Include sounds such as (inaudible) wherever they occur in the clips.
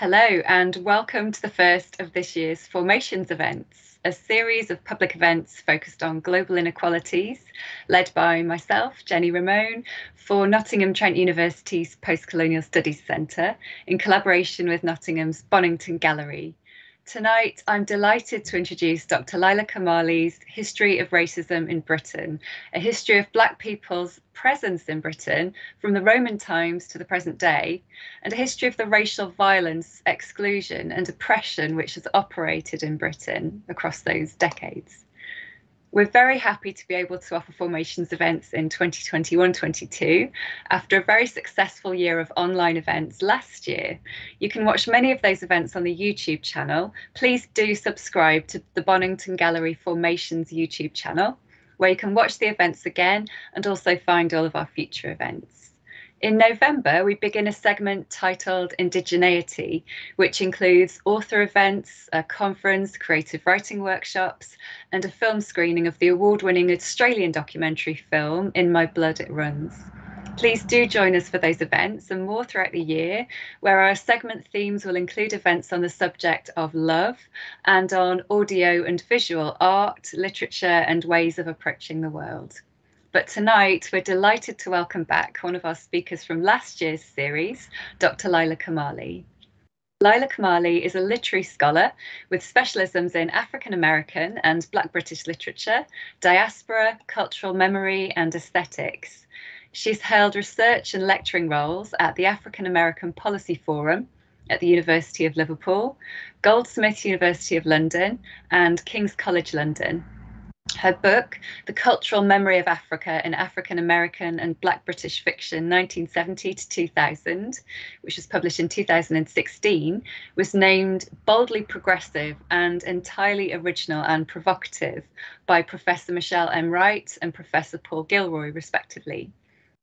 Hello, and welcome to the first of this year's Formations events, a series of public events focused on global inequalities, led by myself, Jenni Ramone, for Nottingham Trent University's Postcolonial Studies Centre, in collaboration with Nottingham's Bonington Gallery, Tonight, I'm delighted to introduce Dr. Leila Kamali's History of Racism in Britain, a history of Black people's presence in Britain from the Roman times to the present day, and a history of the racial violence, exclusion, and oppression which has operated in Britain across those decades. We're very happy to be able to offer formations events in 2021-22 after a very successful year of online events last year. You can watch many of those events on the YouTube channel. Please do subscribe to the Bonington Gallery Formations YouTube channel where you can watch the events again and also find all of our future events. In November, we begin a segment titled Indigeneity, which includes author events, a conference, creative writing workshops, and a film screening of the award winning Australian documentary film In My Blood It Runs. Please do join us for those events and more throughout the year, where our segment themes will include events on the subject of love and on audio and visual art, literature, and ways of approaching the world. But tonight, we're delighted to welcome back one of our speakers from last year's series, Dr. Leila Kamali. Leila Kamali is a literary scholar with specialisms in African American and Black British literature, diaspora, cultural memory, and aesthetics. She's held research and lecturing roles at the African American Policy Forum at the University of Liverpool, Goldsmiths University of London, and King's College London. Her book, The Cultural Memory of Africa in African American and Black British Fiction 1970 to 2000, which was published in 2016, was named boldly progressive and entirely original and provocative by Professor Michelle M. Wright and Professor Paul Gilroy, respectively.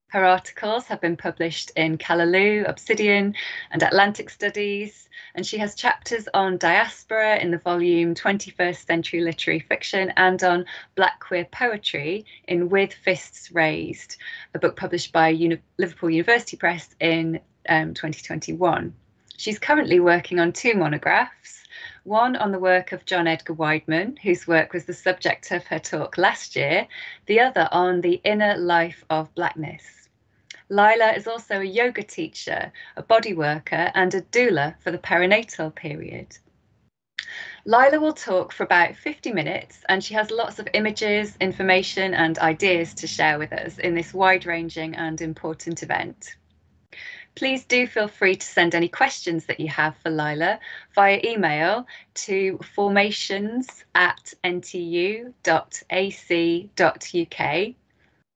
Her articles have been published in Callaloo, Obsidian, and Atlantic Studies, and she has chapters on diaspora in the volume 21st Century Literary Fiction and on Black queer poetry in With Fists Raised, a book published by Uni Liverpool University Press in um, 2021. She's currently working on two monographs one on the work of John Edgar Wideman, whose work was the subject of her talk last year, the other on the inner life of blackness. Leila is also a yoga teacher, a body worker, and a doula for the perinatal period. Leila will talk for about 50 minutes and she has lots of images, information, and ideas to share with us in this wide ranging and important event. Please do feel free to send any questions that you have for Leila via email to formations at ntu.ac.uk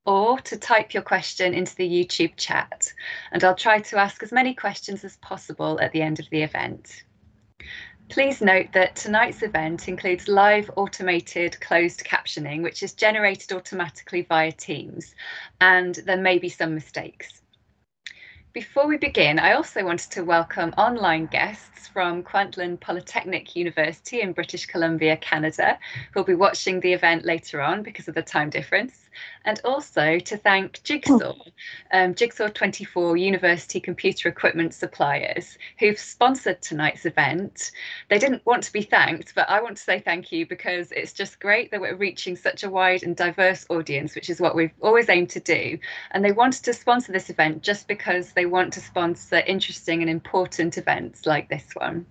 or to type your question into the YouTube chat, and I'll try to ask as many questions as possible at the end of the event. Please note that tonight's event includes live automated closed captioning, which is generated automatically via Teams, and there may be some mistakes. Before we begin, I also wanted to welcome online guests from Kwantlen Polytechnic University in British Columbia, Canada, who'll be watching the event later on because of the time difference and also to thank Jigsaw, um, Jigsaw 24 University Computer Equipment Suppliers, who've sponsored tonight's event. They didn't want to be thanked, but I want to say thank you because it's just great that we're reaching such a wide and diverse audience, which is what we've always aimed to do. And they wanted to sponsor this event just because they want to sponsor interesting and important events like this one.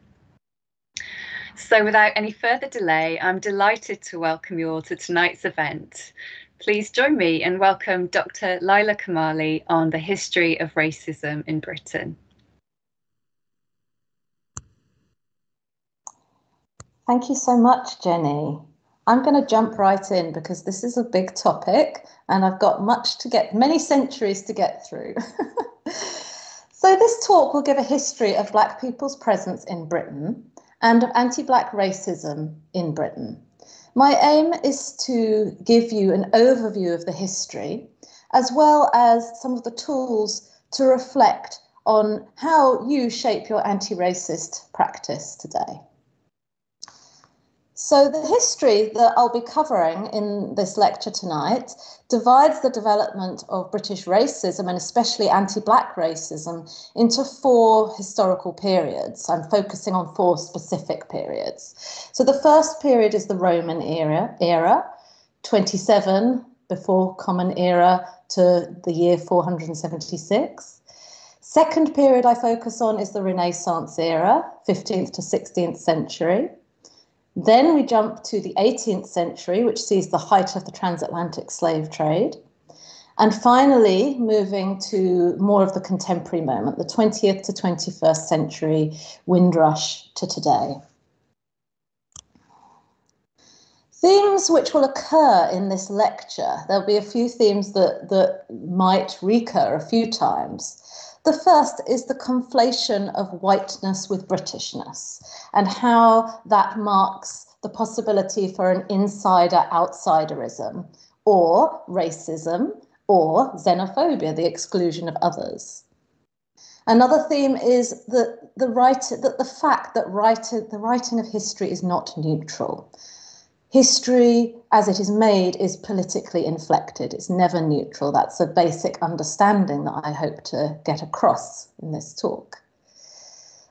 So without any further delay, I'm delighted to welcome you all to tonight's event. Please join me and welcome Dr. Leila Kamali on the history of racism in Britain. Thank you so much, Jenni. I'm going to jump right in because this is a big topic and I've got much to get, many centuries to get through. (laughs) so this talk will give a history of Black people's presence in Britain and of anti-Black racism in Britain. My aim is to give you an overview of the history, as well as some of the tools to reflect on how you shape your anti-racist practice today. So, the history that I'll be covering in this lecture tonight divides the development of British racism and especially anti black racism into four historical periods. I'm focusing on four specific periods. So, the first period is the Roman era, era 27 before Common Era to the year 476. Second period I focus on is the Renaissance era, 15th to 16th century. Then we jump to the 18th century, which sees the height of the transatlantic slave trade. And finally, moving to more of the contemporary moment, the 20th to 21st century windrush to today. Themes which will occur in this lecture, there'll be a few themes that, that might recur a few times. The first is the conflation of whiteness with Britishness and how that marks the possibility for an insider outsiderism or racism or xenophobia, the exclusion of others. Another theme is the, the, right, that the fact that writer, the writing of history is not neutral. History, as it is made, is politically inflected. It's never neutral. That's a basic understanding that I hope to get across in this talk.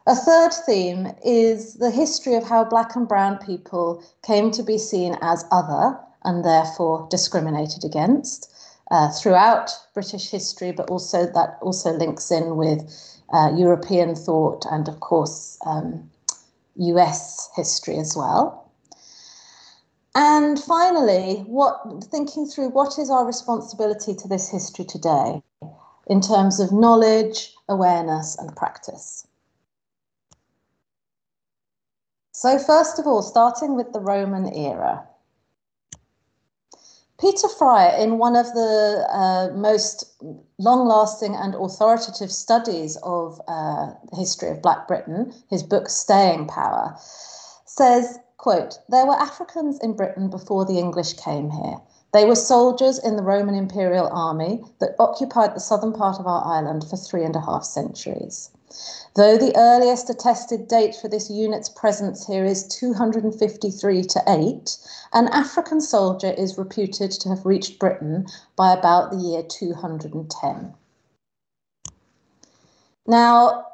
A third theme is the history of how black and brown people came to be seen as other and therefore discriminated against uh, throughout British history, but also that also links in with uh, European thought and, of course, um, US history as well. And finally, what thinking through what is our responsibility to this history today in terms of knowledge, awareness, and practice. So, first of all, starting with the Roman era. Peter Fryer, in one of the uh, most long lasting and authoritative studies of uh, the history of Black Britain, his book Staying Power, says Quote, there were Africans in Britain before the English came here. They were soldiers in the Roman imperial army that occupied the southern part of our island for three and a half centuries. Though the earliest attested date for this unit's presence here is 253 to 8, an African soldier is reputed to have reached Britain by about the year 210. Now,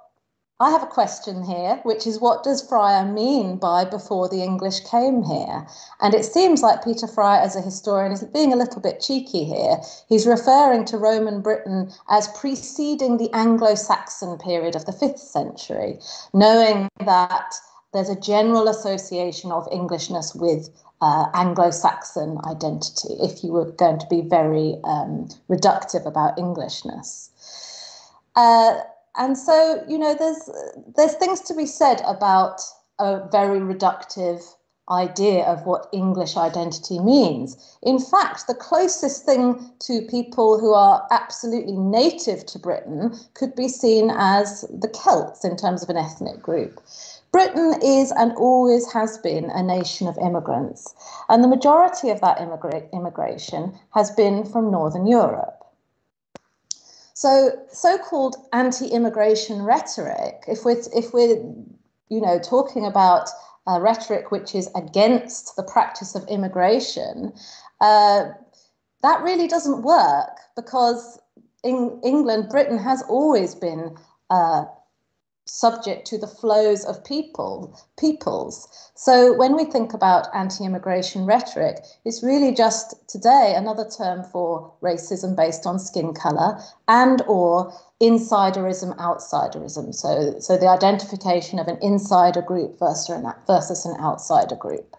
I have a question here, which is what does Fryer mean by before the English came here? And it seems like Peter Fryer, as a historian, is being a little bit cheeky here. He's referring to Roman Britain as preceding the Anglo Saxon period of the 5th century, knowing that there's a general association of Englishness with uh, Anglo Saxon identity, if you were going to be very um, reductive about Englishness. Uh, and so you know there's there's things to be said about a very reductive idea of what English identity means. In fact, the closest thing to people who are absolutely native to Britain could be seen as the Celts in terms of an ethnic group. Britain is and always has been a nation of immigrants, and the majority of that immigra- immigration has been from Northern Europe. So, so-called anti-immigration rhetoric, if we're if we're you know talking about a rhetoric which is against the practice of immigration, uh, that really doesn't work because in England, Britain has always been uh, subject to the flows of people peoples. So when we think about anti-immigration rhetoric it's really just today another term for racism based on skin color and or insiderism outsiderism. So so the identification of an insider group versus an, versus an outsider group.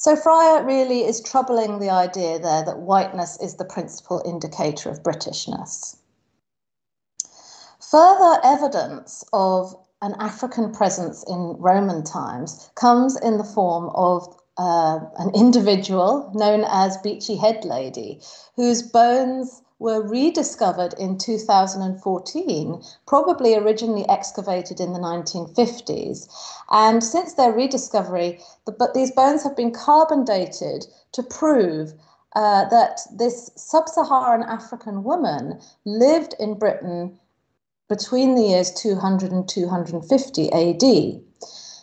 So Fryer really is troubling the idea there that whiteness is the principal indicator of Britishness. Further evidence of an African presence in Roman times comes in the form of uh, an individual known as Beachy Head Lady, whose bones were rediscovered in 2014, probably originally excavated in the 1950s. And since their rediscovery, the, but these bones have been carbon dated to prove uh, that this sub Saharan African woman lived in Britain between the years 200 and 250 AD.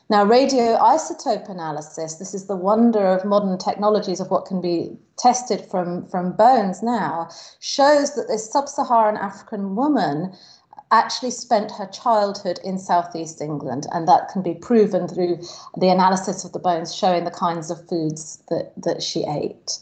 Now, radioisotope analysis, this is the wonder of modern technologies of what can be tested from, from bones now, shows that this sub Saharan African woman actually spent her childhood in southeast England, and that can be proven through the analysis of the bones showing the kinds of foods that, that she ate.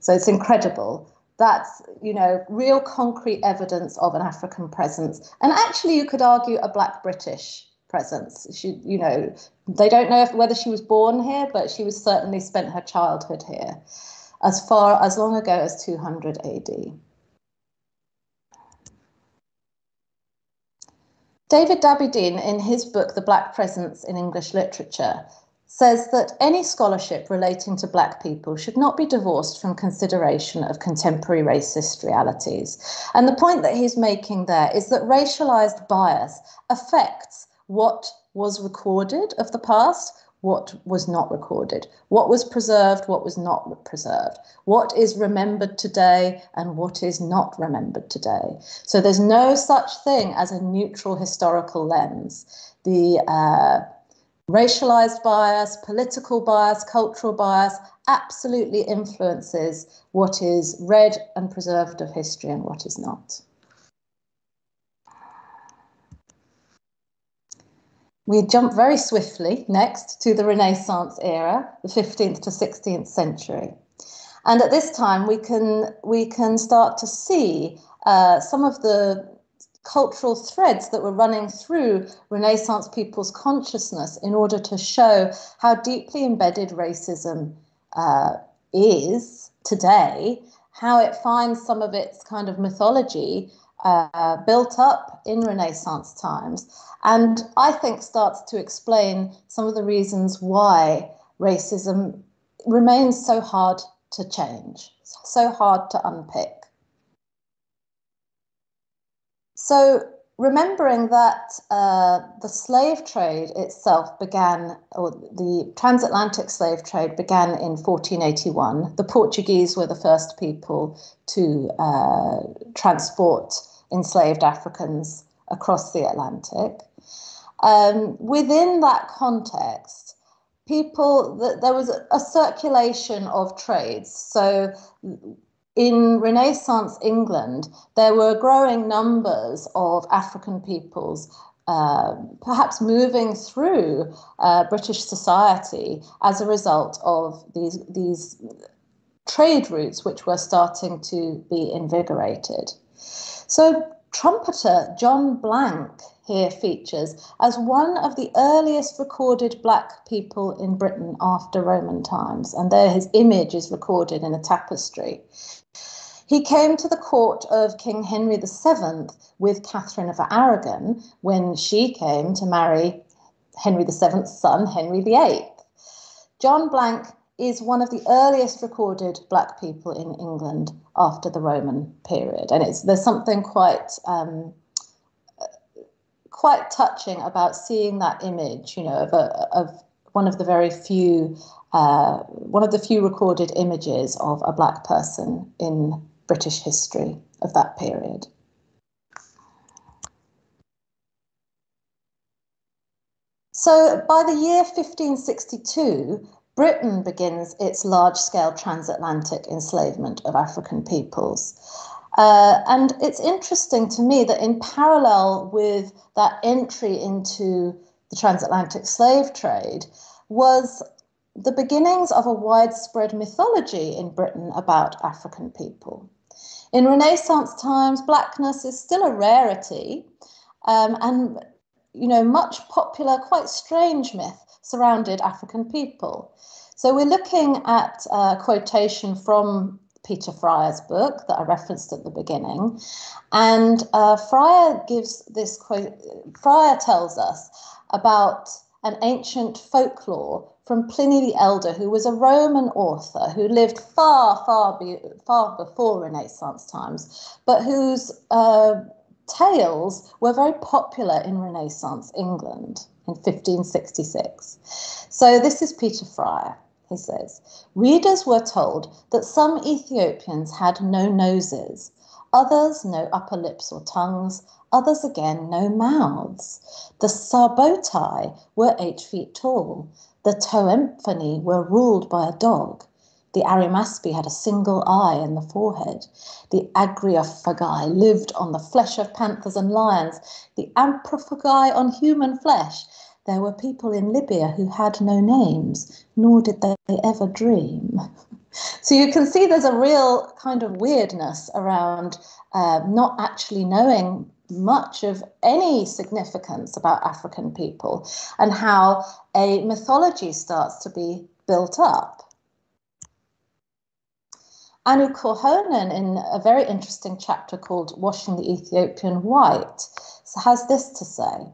So it's incredible. That's, you know, real concrete evidence of an African presence. And actually, you could argue a Black British presence. She, you know, they don't know if, whether she was born here, but she was certainly spent her childhood here, as far as long ago as 200 AD. David Dabydeen, in his book The Black Presence in English Literature, says that any scholarship relating to Black people should not be divorced from consideration of contemporary racist realities. And the point that he's making there is that racialized bias affects what was recorded of the past, what was not recorded, what was preserved, what was not preserved, what is remembered today, and what is not remembered today. So there's no such thing as a neutral historical lens. The uh, racialized bias, political bias, cultural bias absolutely influences what is read and preserved of history and what is not. We jump very swiftly next to the Renaissance era, the 15th to 16th century. And at this time, we can, we can start to see uh, some of the cultural threads that were running through Renaissance people's consciousness in order to show how deeply embedded racism uh, is today, how it finds some of its kind of mythology uh, built up in Renaissance times, and I think starts to explain some of the reasons why racism remains so hard to change, so hard to unpick. So, remembering that uh, the slave trade itself began, or the transatlantic slave trade began in 1481, the Portuguese were the first people to uh, transport enslaved Africans across the Atlantic. Um, within that context, people, there was a circulation of trades. So in Renaissance England, there were growing numbers of African peoples uh, perhaps moving through uh, British society as a result of these, these trade routes which were starting to be invigorated. So, trumpeter John Blank here features as one of the earliest recorded black people in Britain after Roman times, and there his image is recorded in a tapestry. He came to the court of King Henry VII with Catherine of Aragon when she came to marry Henry VII's son, Henry VIII. John Blank is one of the earliest recorded black people in England after the Roman period, and it's there's something quite um, quite touching about seeing that image, you know, of a, of one of the very few uh, one of the few recorded images of a black person in British history of that period. So by the year 1562, Britain begins its large scale transatlantic enslavement of African peoples. Uh, and it's interesting to me that, in parallel with that entry into the transatlantic slave trade, was the beginnings of a widespread mythology in Britain about African people. In Renaissance times, blackness is still a rarity, um, and you know, much popular, quite strange myth surrounded African people. So we're looking at a quotation from Peter Fryer's book that I referenced at the beginning. And uh, Fryer gives this quote, Fryer tells us about an ancient folklore from Pliny the Elder, who was a Roman author who lived far, far, be, far before Renaissance times, but whose uh, tales were very popular in Renaissance England in 1566. So this is Peter Fryer. He says, readers were told that some Ethiopians had no noses, others no upper lips or tongues, others again no mouths. The Syrbotae were eight feet tall. The Ptoemphani were ruled by a dog. The Arimaspi had a single eye in the forehead. The Agriophagi lived on the flesh of panthers and lions. The Anthrophagi on human flesh. There were people in Libya who had no names, nor did they ever dream. (laughs) So you can see there's a real kind of weirdness around uh, not actually knowing much of any significance about African people and how a mythology starts to be built up. Anu Korhonen, in a very interesting chapter called Washing the Ethiopian White, has this to say.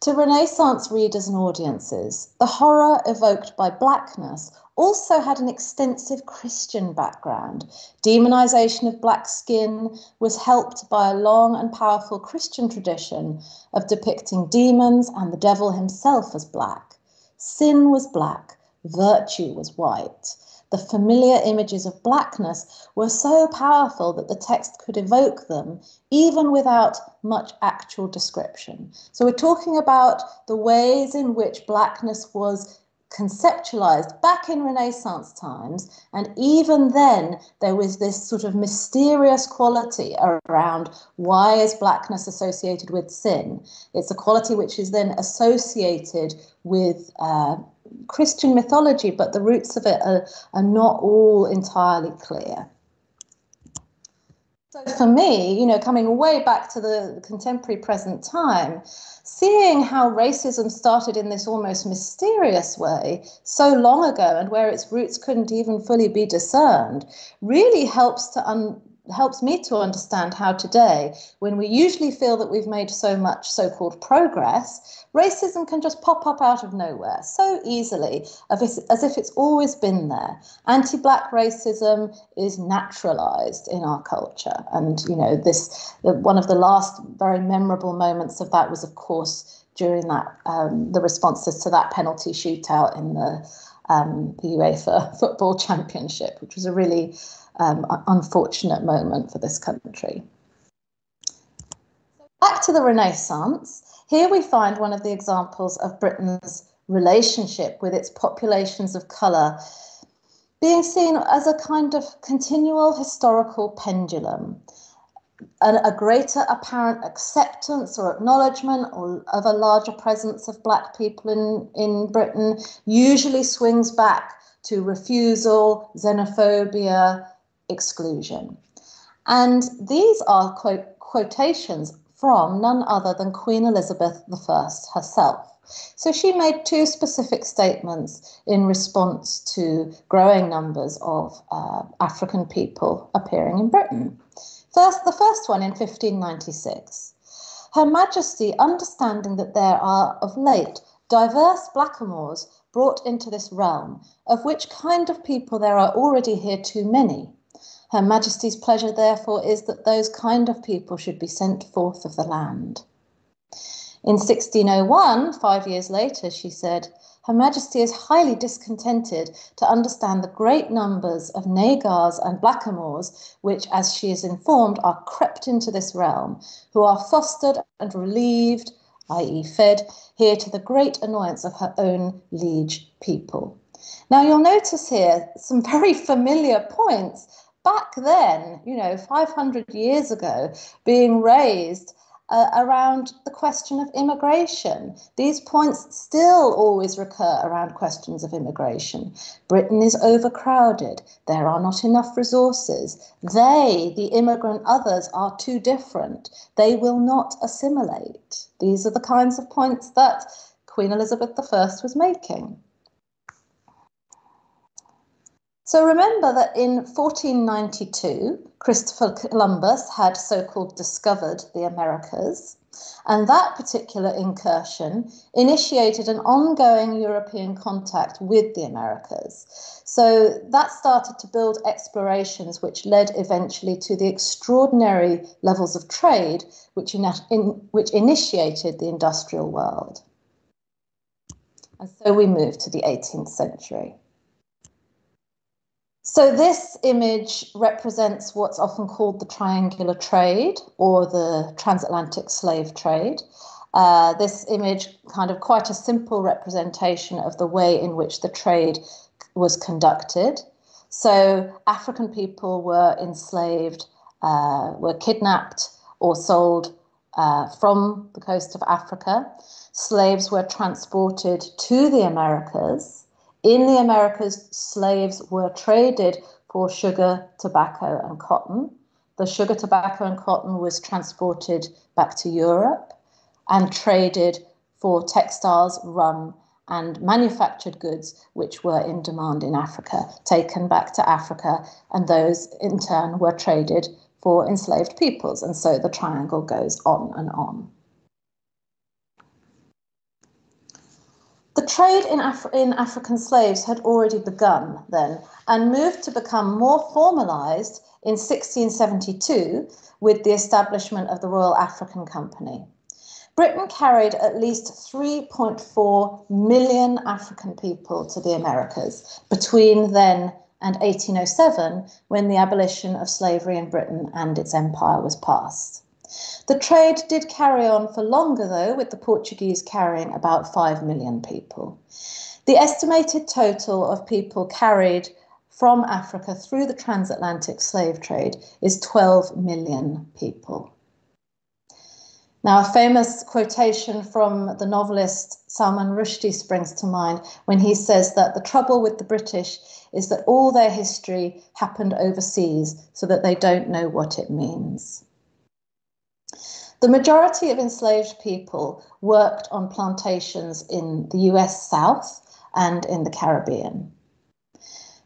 To Renaissance readers and audiences, the horror evoked by blackness also had an extensive Christian background. Demonization of black skin was helped by a long and powerful Christian tradition of depicting demons and the devil himself as black. Sin was black, virtue was white. The familiar images of blackness were so powerful that the text could evoke them even without much actual description. So, we're talking about the ways in which blackness was conceptualized back in Renaissance times. And even then, there was this sort of mysterious quality around why is blackness associated with sin? It's a quality which is then associated with uh, Christian mythology, but the roots of it are, are not all entirely clear. So for me, you know, coming way back to the contemporary present time, seeing how racism started in this almost mysterious way so long ago and where its roots couldn't even fully be discerned really helps to un- helps me to understand how today, when we usually feel that we've made so much so called progress, racism can just pop up out of nowhere so easily as if it's always been there. Anti black racism is naturalized in our culture. And, you know, this one of the last very memorable moments of that was, of course, during that um, the responses to that penalty shootout in the um, the UEFA (laughs) Football Championship, which was a really um, unfortunate moment for this country. Back to the Renaissance, here we find one of the examples of Britain's relationship with its populations of colour being seen as a kind of continual historical pendulum. A greater apparent acceptance or acknowledgement or, of a larger presence of black people in, in Britain usually swings back to refusal, xenophobia, exclusion. And these are quote, quotations from none other than Queen Elizabeth I herself. So she made two specific statements in response to growing numbers of uh, African people appearing in Britain. First, the first one in 1596. Her Majesty, understanding that there are of late diverse blackamoors brought into this realm, of which kind of people there are already here too many, her Majesty's pleasure, therefore, is that those kind of people should be sent forth of the land. In 1601, five years later, she said, Her Majesty is highly discontented to understand the great numbers of Negars and blackamoors which, as she is informed, are crept into this realm, who are fostered and relieved, i.e., fed, here to the great annoyance of her own liege people. Now, you'll notice here some (laughs) very familiar points back then, you know, 500 years ago, being raised uh, around the question of immigration. These points still always recur around questions of immigration. Britain is overcrowded. There are not enough resources. They, the immigrant others, are too different. They will not assimilate. These are the kinds of points that Queen Elizabeth I was making. So remember that in 1492, Christopher Columbus had so called discovered the Americas, and that particular incursion initiated an ongoing European contact with the Americas. So that started to build explorations which led eventually to the extraordinary levels of trade which, in, which initiated the industrial world. And so we move to the 18th century. So this image represents what's often called the triangular trade or the transatlantic slave trade. Uh, this image kind of quite a simple representation of the way in which the trade was conducted. So African people were enslaved, uh, were kidnapped or sold uh, from the coast of Africa. Slaves were transported to the Americas in the Americas, slaves were traded for sugar, tobacco, and cotton. The sugar, tobacco, and cotton was transported back to Europe and traded for textiles, rum, and manufactured goods which were in demand in Africa, taken back to Africa, and those in turn were traded for enslaved peoples. And so the triangle goes on and on. The trade in, Af- in African slaves had already begun then and moved to become more formalised in 1672 with the establishment of the Royal African Company. Britain carried at least 3.4 million African people to the Americas between then and 1807, when the abolition of slavery in Britain and its empire was passed. The trade did carry on for longer, though, with the Portuguese carrying about 5 million people. The estimated total of people carried from Africa through the transatlantic slave trade is 12 million people. Now, a famous quotation from the novelist Salman Rushdie springs to mind when he says that the trouble with the British is that all their history happened overseas so that they don't know what it means. The majority of enslaved people worked on plantations in the US South and in the Caribbean.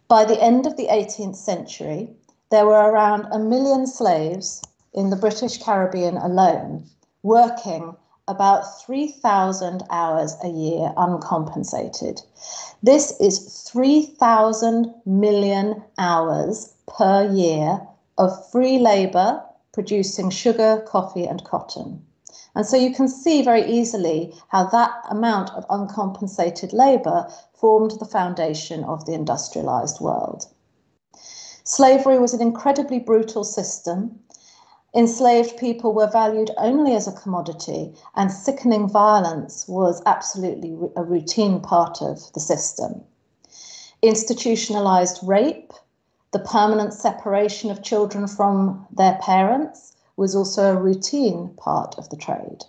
By the end of the 18th century, there were around a million slaves in the British Caribbean alone, working about 3,000 hours a year uncompensated. This is 3,000 million hours per year of free labour producing sugar, coffee, and cotton. And so you can see very easily how that amount of uncompensated labour formed the foundation of the industrialised world. Slavery was an incredibly brutal system. Enslaved people were valued only as a commodity, and sickening violence was absolutely a routine part of the system. Institutionalised rape, the permanent separation of children from their parents was also a routine part of the trade.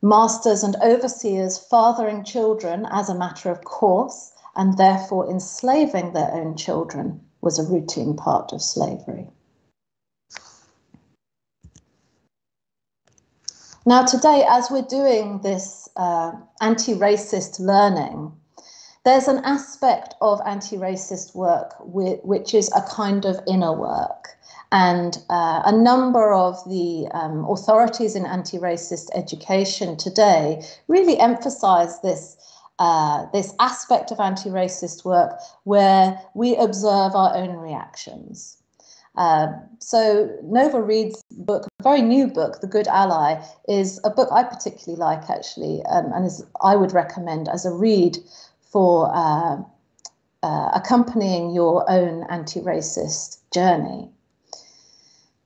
Masters and overseers fathering children as a matter of course and therefore enslaving their own children was a routine part of slavery. Now, today, as we're doing this uh, anti racist learning, there's an aspect of anti racist work which is a kind of inner work. And uh, a number of the um, authorities in anti racist education today really emphasize this. Uh, this aspect of anti racist work where we observe our own reactions. Uh, so, Nova Reid's book, a very new book, The Good Ally, is a book I particularly like actually, um, and is, I would recommend as a read for uh, uh, accompanying your own anti racist journey.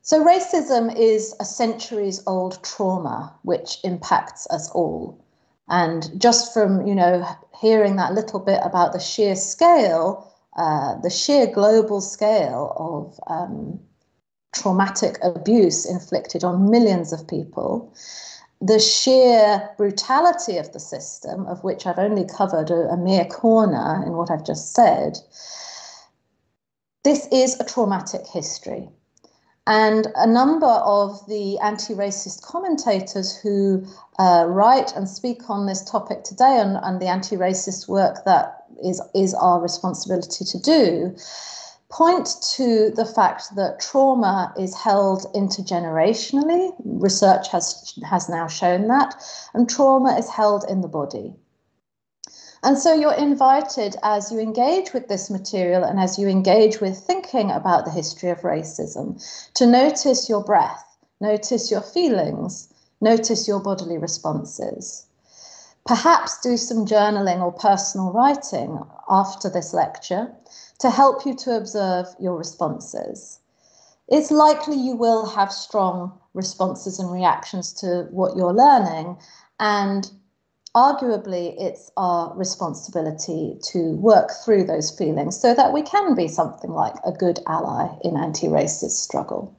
So, racism is a centuries old trauma which impacts us all. And just from, you know, hearing that little bit about the sheer scale, uh, the sheer global scale of um, traumatic abuse inflicted on millions of people, the sheer brutality of the system, of which I've only covered a, a, mere corner in what I've just said, this is a traumatic history. And a number of the anti racist commentators who uh, write and speak on this topic today and, and the anti racist work that is, is our responsibility to do point to the fact that trauma is held intergenerationally. Research has, has now shown that, and trauma is held in the body. And so you're invited as you engage with this material and as you engage with thinking about the history of racism to notice your breath, notice your feelings, notice your bodily responses. Perhaps do some journaling or personal writing after this lecture to help you to observe your responses. It's likely you will have strong responses and reactions to what you're learning, and arguably it's our responsibility to work through those feelings so that we can be something like a good ally in anti racist struggle.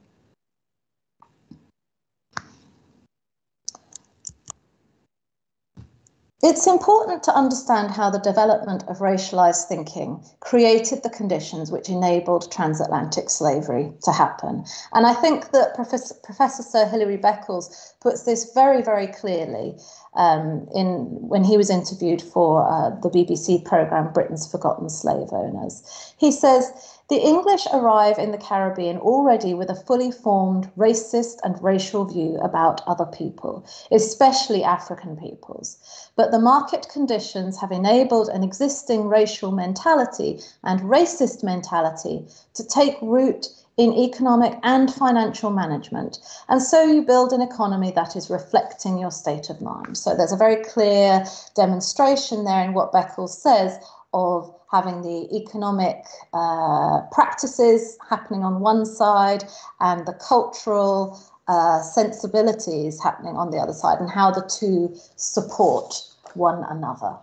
It's important to understand how the development of racialized thinking created the conditions which enabled transatlantic slavery to happen. And I think that Professor, Professor Sir Hilary Beckles puts this very, very clearly um, in when he was interviewed for uh, the BBC program Britain's Forgotten Slave Owners. He says, the English arrive in the Caribbean already with a fully formed racist and racial view about other people, especially African peoples. But the market conditions have enabled an existing racial mentality and racist mentality to take root in economic and financial management. And so you build an economy that is reflecting your state of mind. So there's a very clear demonstration there in what Beckles says of having the economic uh, practices happening on one side and the cultural uh, sensibilities happening on the other side, and how the two support one another.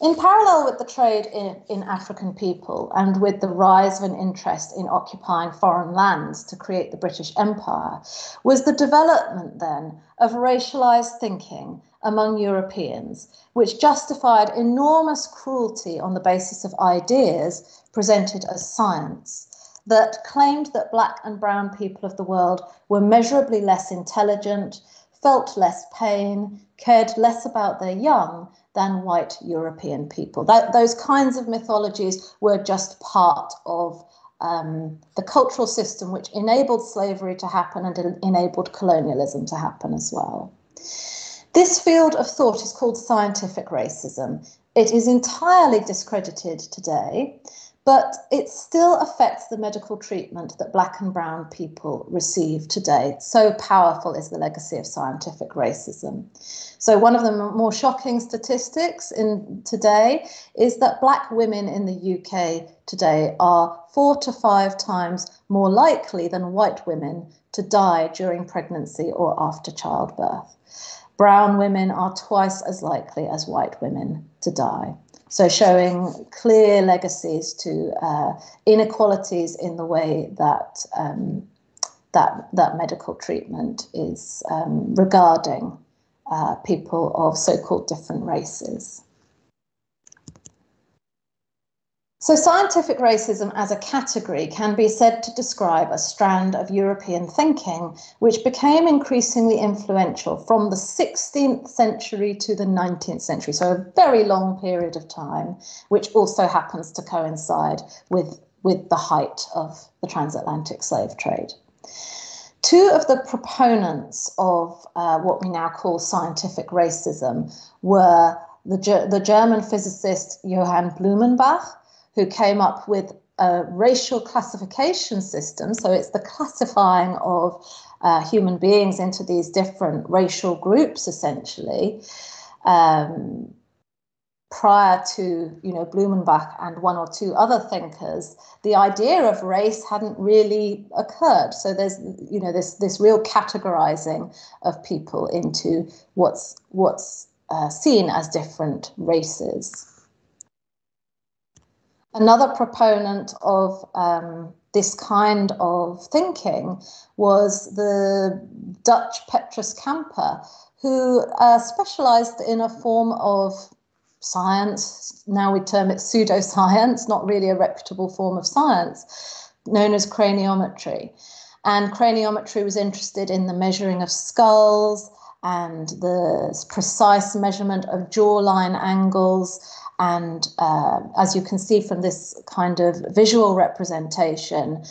In parallel with the trade in, in, African people and with the rise of an interest in occupying foreign lands to create the British Empire, was the development then of racialized thinking among Europeans, which justified enormous cruelty on the basis of ideas presented as science, that claimed that black and brown people of the world were measurably less intelligent, felt less pain, cared less about their young than white European people. That, those kinds of mythologies were just part of um, the cultural system which enabled slavery to happen and enabled colonialism to happen as well. This field of thought is called scientific racism. It is entirely discredited today, but it still affects the medical treatment that black and brown people receive today. So powerful is the legacy of scientific racism. So one of the more shocking statistics in today is that black women in the UK today are four to five times more likely than white women to die during pregnancy or after childbirth brown women are twice as likely as white women to die. So, showing clear legacies to uh, inequalities in the way that um, that that medical treatment is um, regarding uh, people of so-called different races. So, scientific racism as a category can be said to describe a strand of European thinking which became increasingly influential from the 16th century to the 19th century, so a very long period of time, which also happens to coincide with, with the height of the transatlantic slave trade. Two of the proponents of uh, what we now call scientific racism were the, the German physicist Johann Blumenbach who came up with a racial classification system. So it's the classifying of uh, human beings into these different racial groups, essentially. Um, prior to you know Blumenbach and one or two other thinkers, the idea of race hadn't really occurred. So there's you know this this real categorizing of people into what's what's uh, seen as different races. Another proponent of um, this kind of thinking was the Dutch Petrus Camper, who uh, specialized in a form of science. Now we term it pseudoscience, not really a reputable form of science, known as craniometry. And craniometry was interested in the measuring of skulls and the precise measurement of jawline angles and uh, as you can see from this kind of visual representation,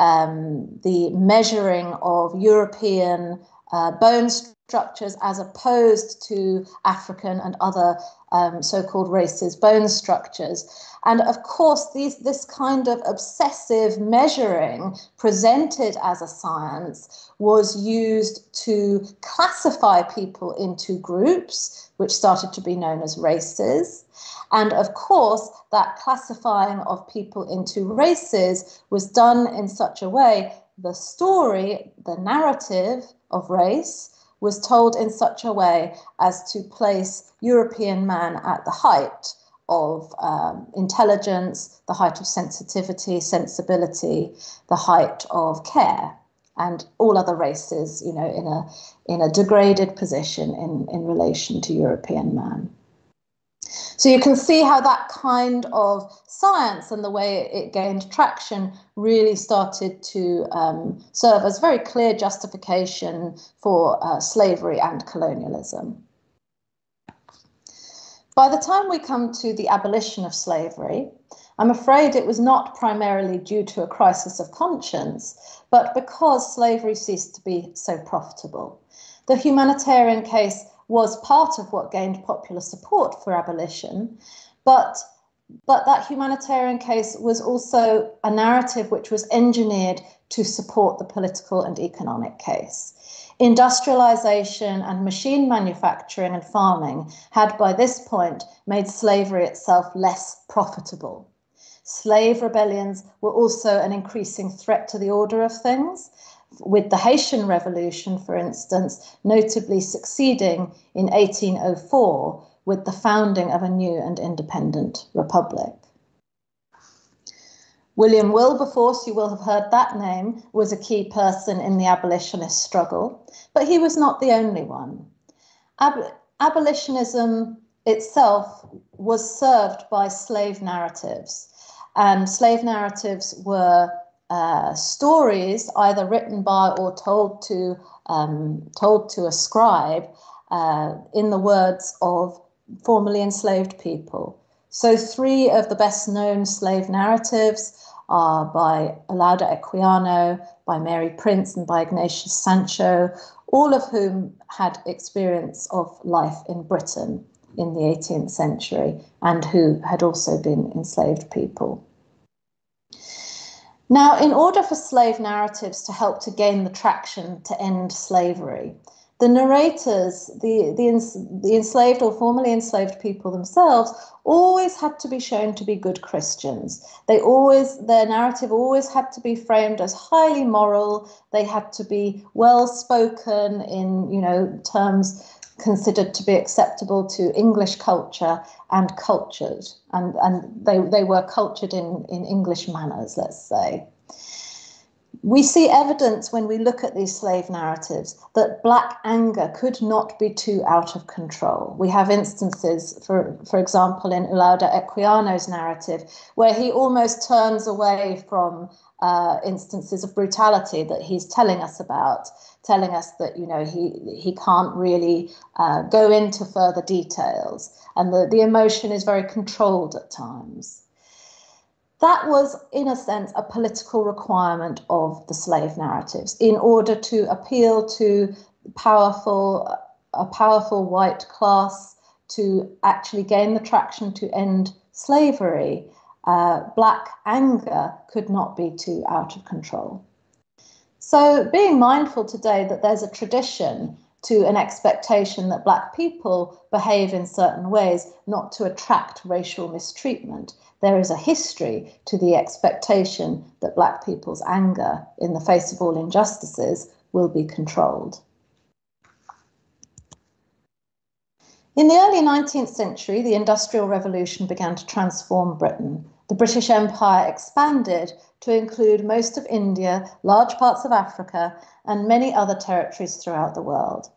um, the measuring of European uh, bone structures as opposed to African and other um, so-called races, bone structures. And of course, these, this kind of obsessive measuring presented as a science was used to classify people into groups, which started to be known as races. And of course, that classifying of people into races was done in such a way the story, the narrative of race, was told in such a way as to place European man at the height of um, intelligence, the height of sensitivity, sensibility, the height of care, and all other races, you know, in a in a degraded position in, in relation to European man. So you can see how that kind of science and the way it gained traction really started to um, serve as very clear justification for uh, slavery and colonialism. By the time we come to the abolition of slavery, I'm afraid it was not primarily due to a crisis of conscience, but because slavery ceased to be so profitable. The humanitarian case was part of what gained popular support for abolition, but but that humanitarian case was also a narrative which was engineered to support the political and economic case. Industrialization and machine manufacturing and farming had by this point made slavery itself less profitable. Slave rebellions were also an increasing threat to the order of things, with the Haitian Revolution, for instance, notably succeeding in 1804 with the founding of a new and independent republic. William Wilberforce, you will have heard that name, was a key person in the abolitionist struggle, but he was not the only one. Ab- abolitionism itself was served by slave narratives, and slave narratives were uh, stories either written by or told to um, told to a scribe uh, in the words of formerly enslaved people. So three of the best known slave narratives are by Olaudah Equiano, by Mary Prince, and by Ignatius Sancho, all of whom had experience of life in Britain in the 18th century and who had also been enslaved people. Now, in order for slave narratives to help to gain the traction to end slavery, the narrators, the, the, the enslaved or formerly enslaved people themselves, always had to be shown to be good Christians. They always, their narrative always had to be framed as highly moral. They had to be well spoken in, you know, terms considered to be acceptable to English culture and cultured. And, and they, they were cultured in, in English manners, let's say we see evidence when we look at these slave narratives that black anger could not be too out of control. We have instances, for, for example, in Olaudah Equiano's narrative, where he almost turns away from uh, instances of brutality that he's telling us about, telling us that you know he he can't really uh, go into further details, and the, the emotion is very controlled at times that was, in a sense, a political requirement of the slave narratives in order to appeal to powerful, a powerful white class to actually gain the traction to end slavery. Uh, black anger could not be too out of control. So, being mindful today that there's a tradition to an expectation that black people behave in certain ways, not to attract racial mistreatment, there is a history to the expectation that black people's anger in the face of all injustices will be controlled. In the early 19th century, the Industrial Revolution began to transform Britain. The British Empire expanded to include most of India, large parts of Africa, and many other territories throughout the world.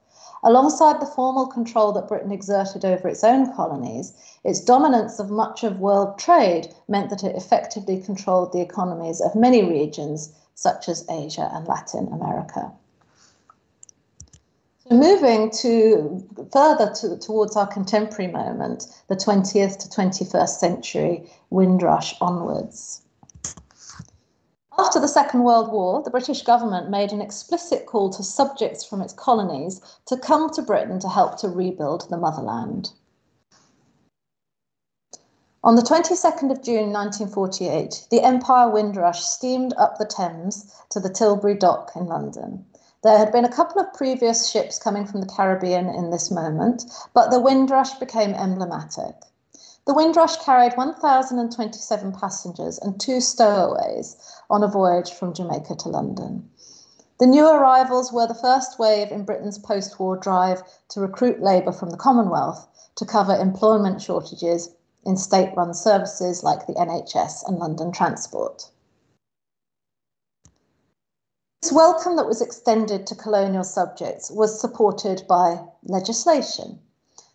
Alongside the formal control that Britain exerted over its own colonies, its dominance of much of world trade meant that it effectively controlled the economies of many regions, such as Asia and Latin America. So moving to further to, towards our contemporary moment, the 20th to 21st century Windrush onwards. After the Second World War, the British government made an explicit call to subjects from its colonies to come to Britain to help to rebuild the motherland. On the 22nd of June 1948, the Empire Windrush steamed up the Thames to the Tilbury Dock in London. There had been a couple of previous ships coming from the Caribbean in this moment, but the Windrush became emblematic. The Windrush carried 1,027 passengers and two stowaways on a voyage from Jamaica to London. The new arrivals were the first wave in Britain's post war drive to recruit labour from the Commonwealth to cover employment shortages in state run services like the NHS and London Transport. This welcome that was extended to colonial subjects was supported by legislation.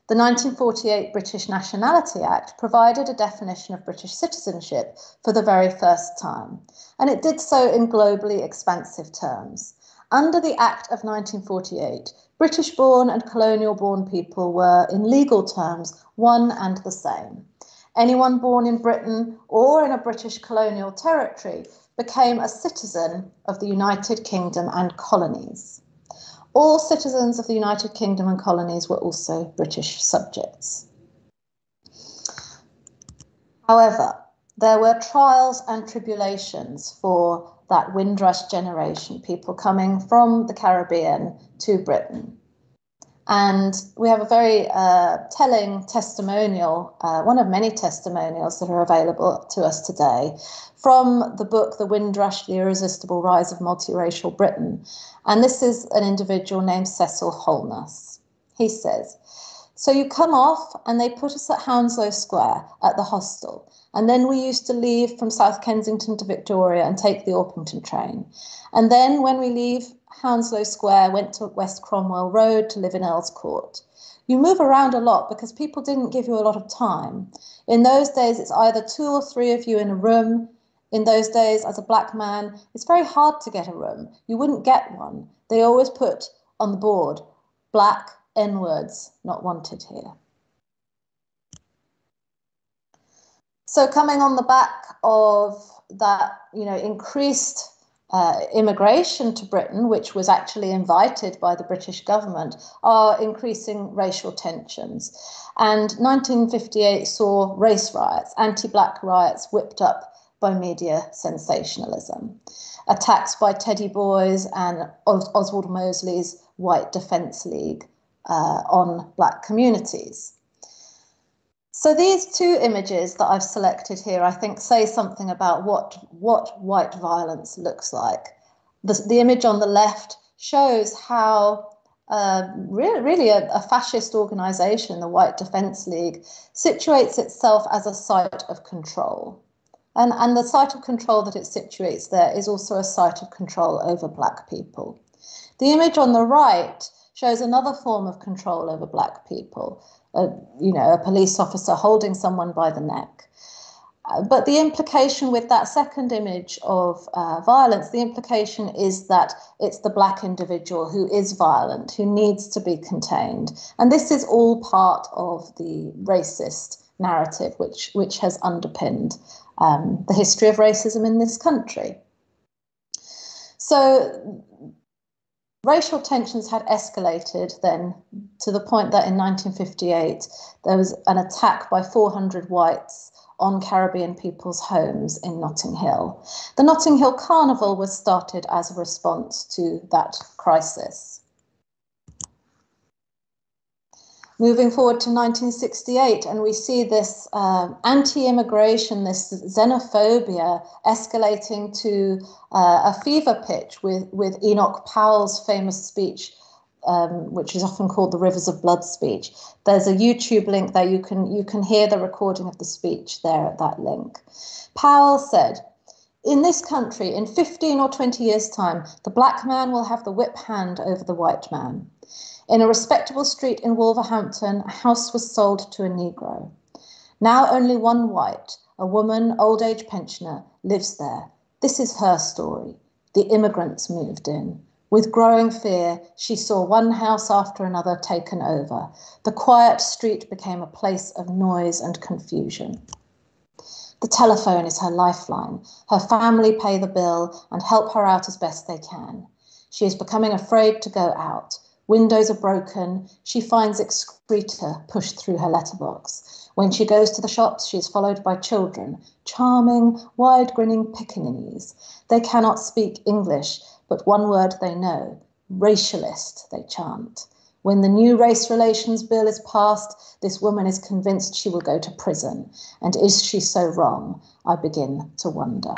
The 1948 British Nationality Act provided a definition of British citizenship for the very first time, and it did so in globally expansive terms. Under the Act of 1948, British born and colonial born people were, in legal terms, one and the same. Anyone born in Britain or in a British colonial territory became a citizen of the United Kingdom and colonies. All citizens of the United Kingdom and colonies were also British subjects. However, there were trials and tribulations for that Windrush generation, people coming from the Caribbean to Britain. And we have a very uh, telling testimonial, uh, one of many testimonials that are available to us today, from the book The Windrush The Irresistible Rise of Multiracial Britain. And this is an individual named Cecil Holness. He says, So you come off, and they put us at Hounslow Square at the hostel. And then we used to leave from South Kensington to Victoria and take the Orpington train. And then when we leave Hounslow Square, went to West Cromwell Road to live in Earl's Court. You move around a lot because people didn't give you a lot of time. In those days, it's either two or three of you in a room. In those days, as a black man, it's very hard to get a room. You wouldn't get one. They always put on the board, black N words not wanted here. So coming on the back of that, you know, increased uh, immigration to Britain, which was actually invited by the British government, are increasing racial tensions. And 1958 saw race riots, anti black riots whipped up by media sensationalism, attacks by Teddy Boys and Os- Oswald Mosley's White Defence League uh, on black communities. So these two images that I've selected here, I think, say something about what, what white violence looks like. The, the image on the left shows how uh, really, really a, a, fascist organization, the White Defense League, situates itself as a site of control. And, and the site of control that it situates there is also a site of control over black people. The image on the right shows another form of control over black people, a, you know, a police officer holding someone by the neck. Uh, but the implication with that second image of uh, violence, the implication is that it's the black individual who is violent, who needs to be contained. And this is all part of the racist narrative, which, which has underpinned um, the history of racism in this country. So racial tensions had escalated then to the point that in 1958 there was an attack by 400 whites on Caribbean people's homes in Notting Hill. The Notting Hill Carnival was started as a response to that crisis. Moving forward to 1968, and we see this uh, anti immigration, this xenophobia escalating to uh, a fever pitch with, with Enoch Powell's famous speech. Um, which is often called the Rivers of Blood speech. There's a YouTube link there. You can you can hear the recording of the speech there at that link. Powell said, "In this country, in 15 or 20 years' time, the black man will have the whip hand over the white man. In a respectable street in Wolverhampton, a house was sold to a Negro. Now only one white, a woman, old age pensioner, lives there. This is her story. The immigrants moved in. With growing fear, she saw one house after another taken over. The quiet street became a place of noise and confusion. The telephone is her lifeline. Her family pay the bill and help her out as best they can. She is becoming afraid to go out. Windows are broken. She finds excreta pushed through her letterbox. When she goes to the shops, she is followed by children, charming, wide grinning Pekingese. They cannot speak English, but one word they know racialist, they chant. When the new race relations bill is passed, this woman is convinced she will go to prison. And is she so wrong? I begin to wonder.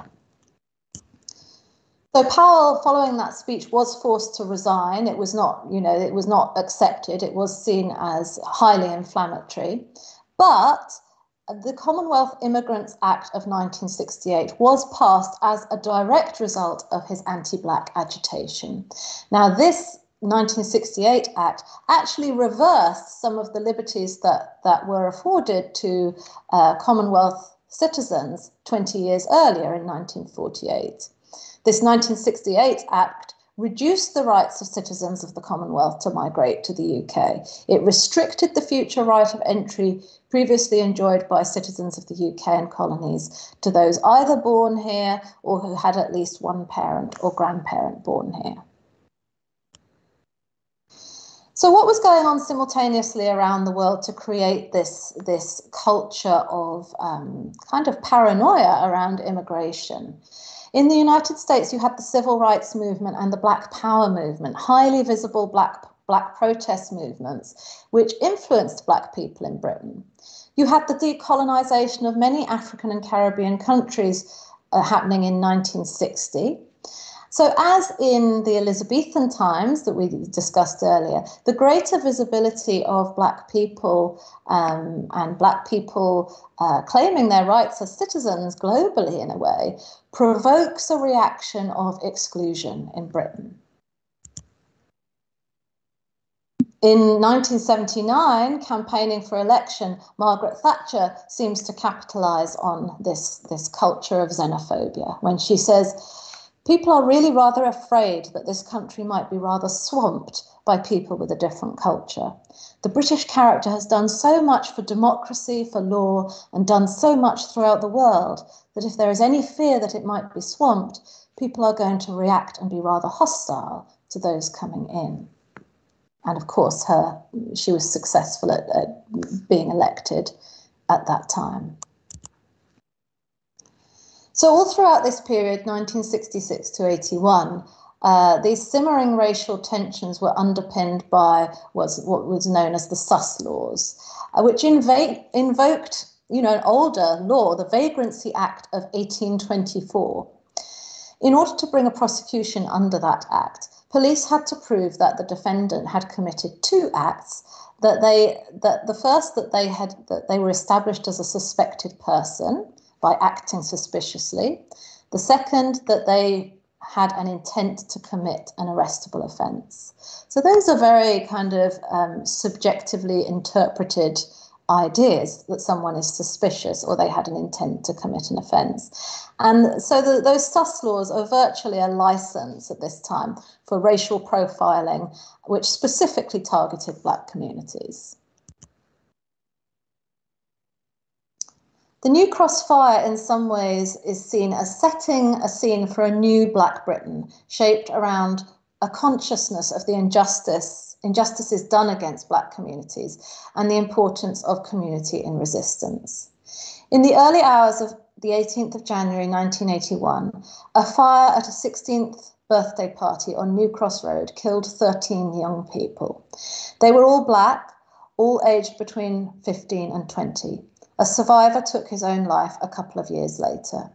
So Powell, following that speech, was forced to resign. It was not, you know, it was not accepted. It was seen as highly inflammatory. But the Commonwealth Immigrants Act of 1968 was passed as a direct result of his anti-black agitation. Now, this 1968 Act actually reversed some of the liberties that, that were afforded to uh, Commonwealth citizens 20 years earlier in 1948. This 1968 Act reduced the rights of citizens of the Commonwealth to migrate to the UK. It restricted the future right of entry previously enjoyed by citizens of the UK and colonies to those either born here or who had at least one parent or grandparent born here. So, what was going on simultaneously around the world to create this, this culture of um, kind of paranoia around immigration? In the United States, you had the civil rights movement and the Black Power movement, highly visible black, black protest movements, which influenced Black people in Britain. You had the decolonization of many African and Caribbean countries uh, happening in 1960. So, as in the Elizabethan times that we discussed earlier, the greater visibility of Black people um, and Black people uh, claiming their rights as citizens globally, in a way, provokes a reaction of exclusion in Britain. In 1979, campaigning for election, Margaret Thatcher seems to capitalize on this, this culture of xenophobia when she says, People are really rather afraid that this country might be rather swamped by people with a different culture. The British character has done so much for democracy, for law, and done so much throughout the world that if there is any fear that it might be swamped, people are going to react and be rather hostile to those coming in. And of course, her she was successful at, at being elected at that time. So, all throughout this period, 1966 to 81, uh, these simmering racial tensions were underpinned by what was known as the Suss laws, uh, which inv- invoked you know, an older law, the Vagrancy Act of 1824. In order to bring a prosecution under that act, police had to prove that the defendant had committed two acts that they that the first that they had that they were established as a suspected person by acting suspiciously. The second, that they had an intent to commit an arrestable offence. So those are very kind of um, subjectively interpreted ideas that someone is suspicious or they had an intent to commit an offence. And so the, those sus laws are virtually a license at this time for racial profiling, which specifically targeted black communities. The New Cross fire, in some ways, is seen as setting a scene for a new Black Britain, shaped around a consciousness of the injustice, injustices done against Black communities, and the importance of community in resistance. In the early hours of the 18th of January 1981, a fire at a 16th birthday party on New Cross Road killed 13 young people. They were all Black, all aged between 15 and 20. A survivor took his own life a couple of years later.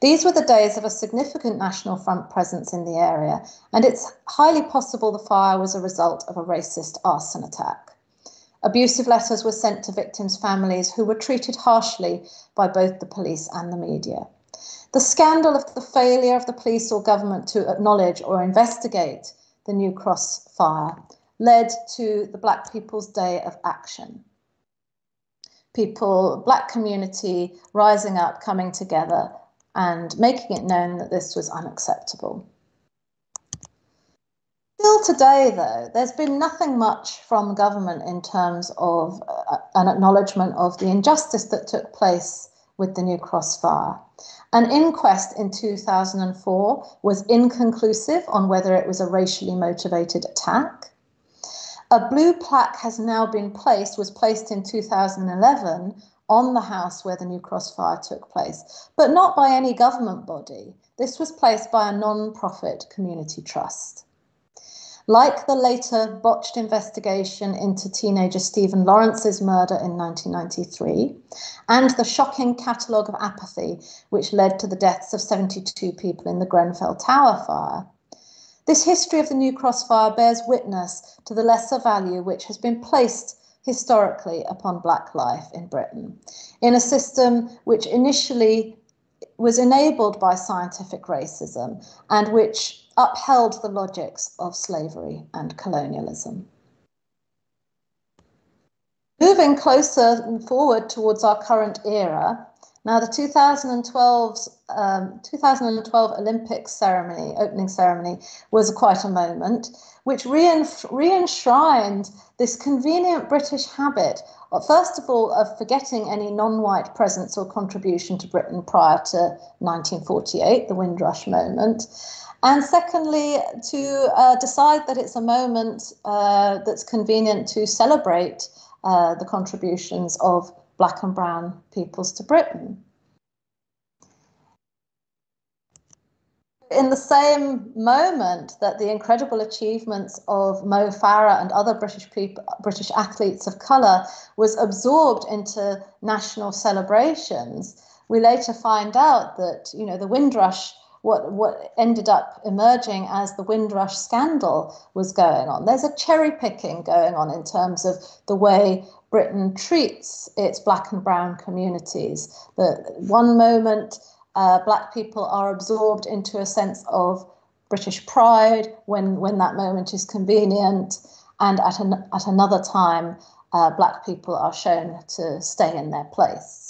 These were the days of a significant National Front presence in the area, and it's highly possible the fire was a result of a racist arson attack. Abusive letters were sent to victims' families who were treated harshly by both the police and the media. The scandal of the failure of the police or government to acknowledge or investigate the New Cross fire led to the Black People's Day of Action, people, black community rising up, coming together, and making it known that this was unacceptable. Still today, though, there's been nothing much from government in terms of uh, an acknowledgement of the injustice that took place with the New Cross fire. An inquest in 2004 was inconclusive on whether it was a racially motivated attack. A blue plaque has now been placed, was placed in 2011 on the house where the New Cross fire took place, but not by any government body. This was placed by a non profit community trust. Like the later botched investigation into teenager Stephen Lawrence's murder in 1993, and the shocking catalogue of apathy which led to the deaths of 72 people in the Grenfell Tower fire, this history of the New Cross fire bears witness to the lesser value which has been placed historically upon black life in Britain, in a system which initially was enabled by scientific racism and which upheld the logics of slavery and colonialism. Moving closer forward towards our current era, now, the 2012 um, 2012 Olympics ceremony, opening ceremony, was quite a moment, which re-enshrined this convenient British habit, first of all, of forgetting any non-white presence or contribution to Britain prior to 1948, the Windrush moment, and secondly, to uh, decide that it's a moment uh, that's convenient to celebrate uh, the contributions of black and brown peoples to Britain. In the same moment that the incredible achievements of Mo Farah and other British people, British athletes of colour was absorbed into national celebrations, we later find out that you know the Windrush what what ended up emerging as the Windrush scandal was going on. There's a cherry picking going on in terms of the way Britain treats its black and brown communities. That one moment uh, black people are absorbed into a sense of British pride when when that moment is convenient, and at an, at another time, uh, black people are shown to stay in their place.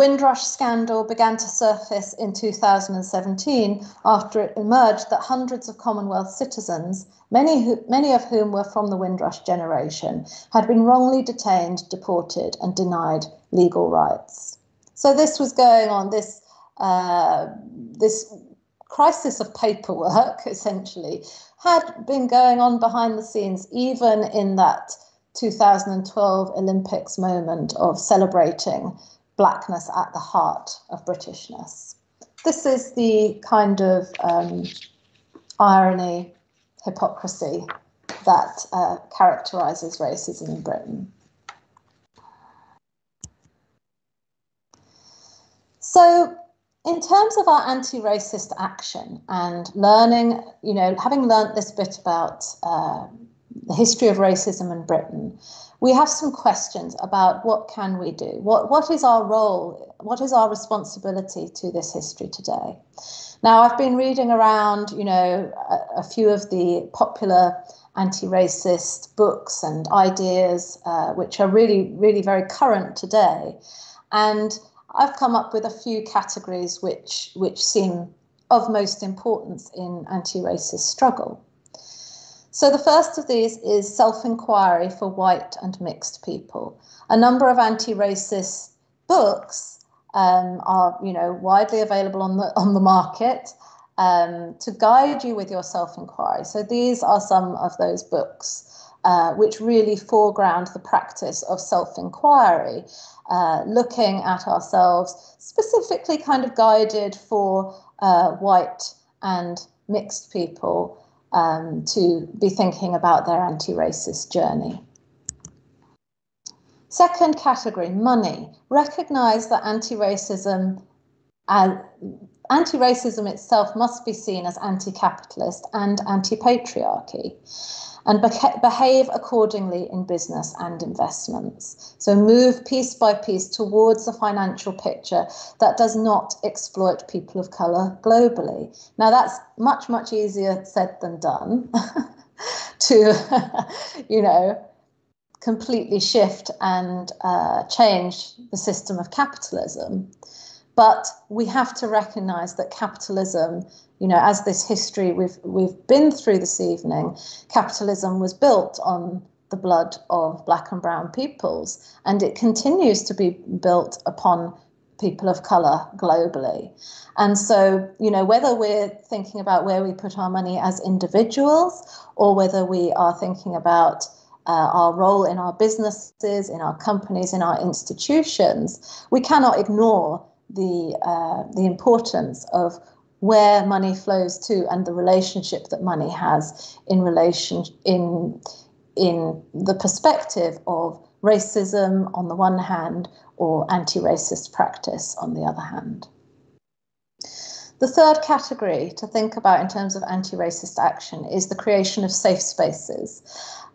Windrush scandal began to surface in 2017 after it emerged that hundreds of Commonwealth citizens, many, who, many of whom were from the Windrush generation, had been wrongly detained, deported, and denied legal rights. So this was going on, this, uh, this crisis of paperwork, (laughs) essentially, had been going on behind the scenes, even in that 2012 Olympics moment of celebrating blackness at the heart of Britishness. This is the kind of um, irony, hypocrisy that uh, characterises racism in Britain. So, in terms of our anti-racist action and learning, you know, having learnt this bit about uh, the history of racism in Britain, we have some questions about what can we do? What, what is our role? What is our responsibility to this history today? Now, I've been reading around, you know, a, a few of the popular anti-racist books and ideas, uh, which are really, really very current today. And I've come up with a few categories which, which seem of most importance in anti-racist struggle. So the first of these is self-inquiry for white and mixed people. A number of anti-racist books um, are, you know, widely available on the on the market um, to guide you with your self-inquiry. So these are some of those books uh, which really foreground the practice of self-inquiry, uh, looking at ourselves specifically, kind of guided for uh, white and mixed people um, to be thinking about their anti racist journey. Second category, money. Recognize that anti racism. Uh, anti racism itself must be seen as anti capitalist and anti patriarchy and beha- behave accordingly in business and investments. So move piece by piece towards a financial picture that does not exploit people of colour globally. Now, that's much, much easier said than done (laughs) to, (laughs) you know, completely shift and uh, change the system of capitalism. But we have to recognize that capitalism you know, as this history we've we've been through this evening, capitalism was built on the blood of black and brown peoples, and it continues to be built upon people of colour globally. And so, you know, whether we're thinking about where we put our money as individuals or whether we are thinking about uh, our role in our businesses, in our companies, in our institutions, we cannot ignore the uh, the importance of where money flows to and the relationship that money has in relation in in the perspective of racism on the one hand or anti-racist practice on the other hand. The third category to think about in terms of anti racist action is the creation of safe spaces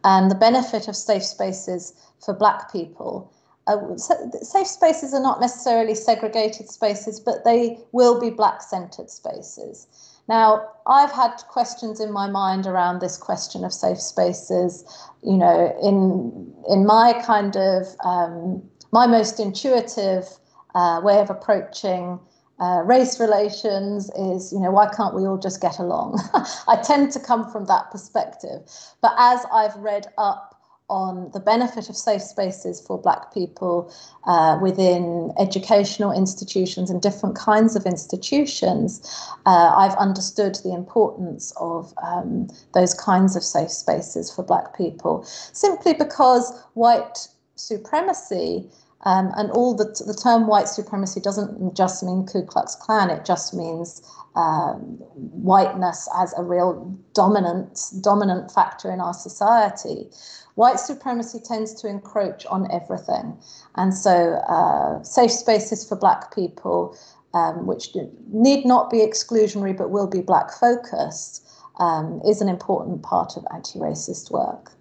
and the benefit of safe spaces for Black people. Uh, safe spaces are not necessarily segregated spaces, but they will be Black centered spaces. Now, I've had questions in my mind around this question of safe spaces. You know, in in my kind of um, my most intuitive uh, way of approaching uh, race relations is, you know, why can't we all just get along? (laughs) I tend to come from that perspective. But as I've read up on the benefit of safe spaces for Black people uh, within educational institutions and different kinds of institutions, uh, I've understood the importance of um, those kinds of safe spaces for Black people simply because white supremacy um, and all the, the term white supremacy doesn't just mean Ku Klux Klan, it just means um, whiteness as a real dominant, dominant factor in our society. White supremacy tends to encroach on everything. And so, uh, safe spaces for Black people, um, which need not be exclusionary but will be Black focused, um, is an important part of anti racist work.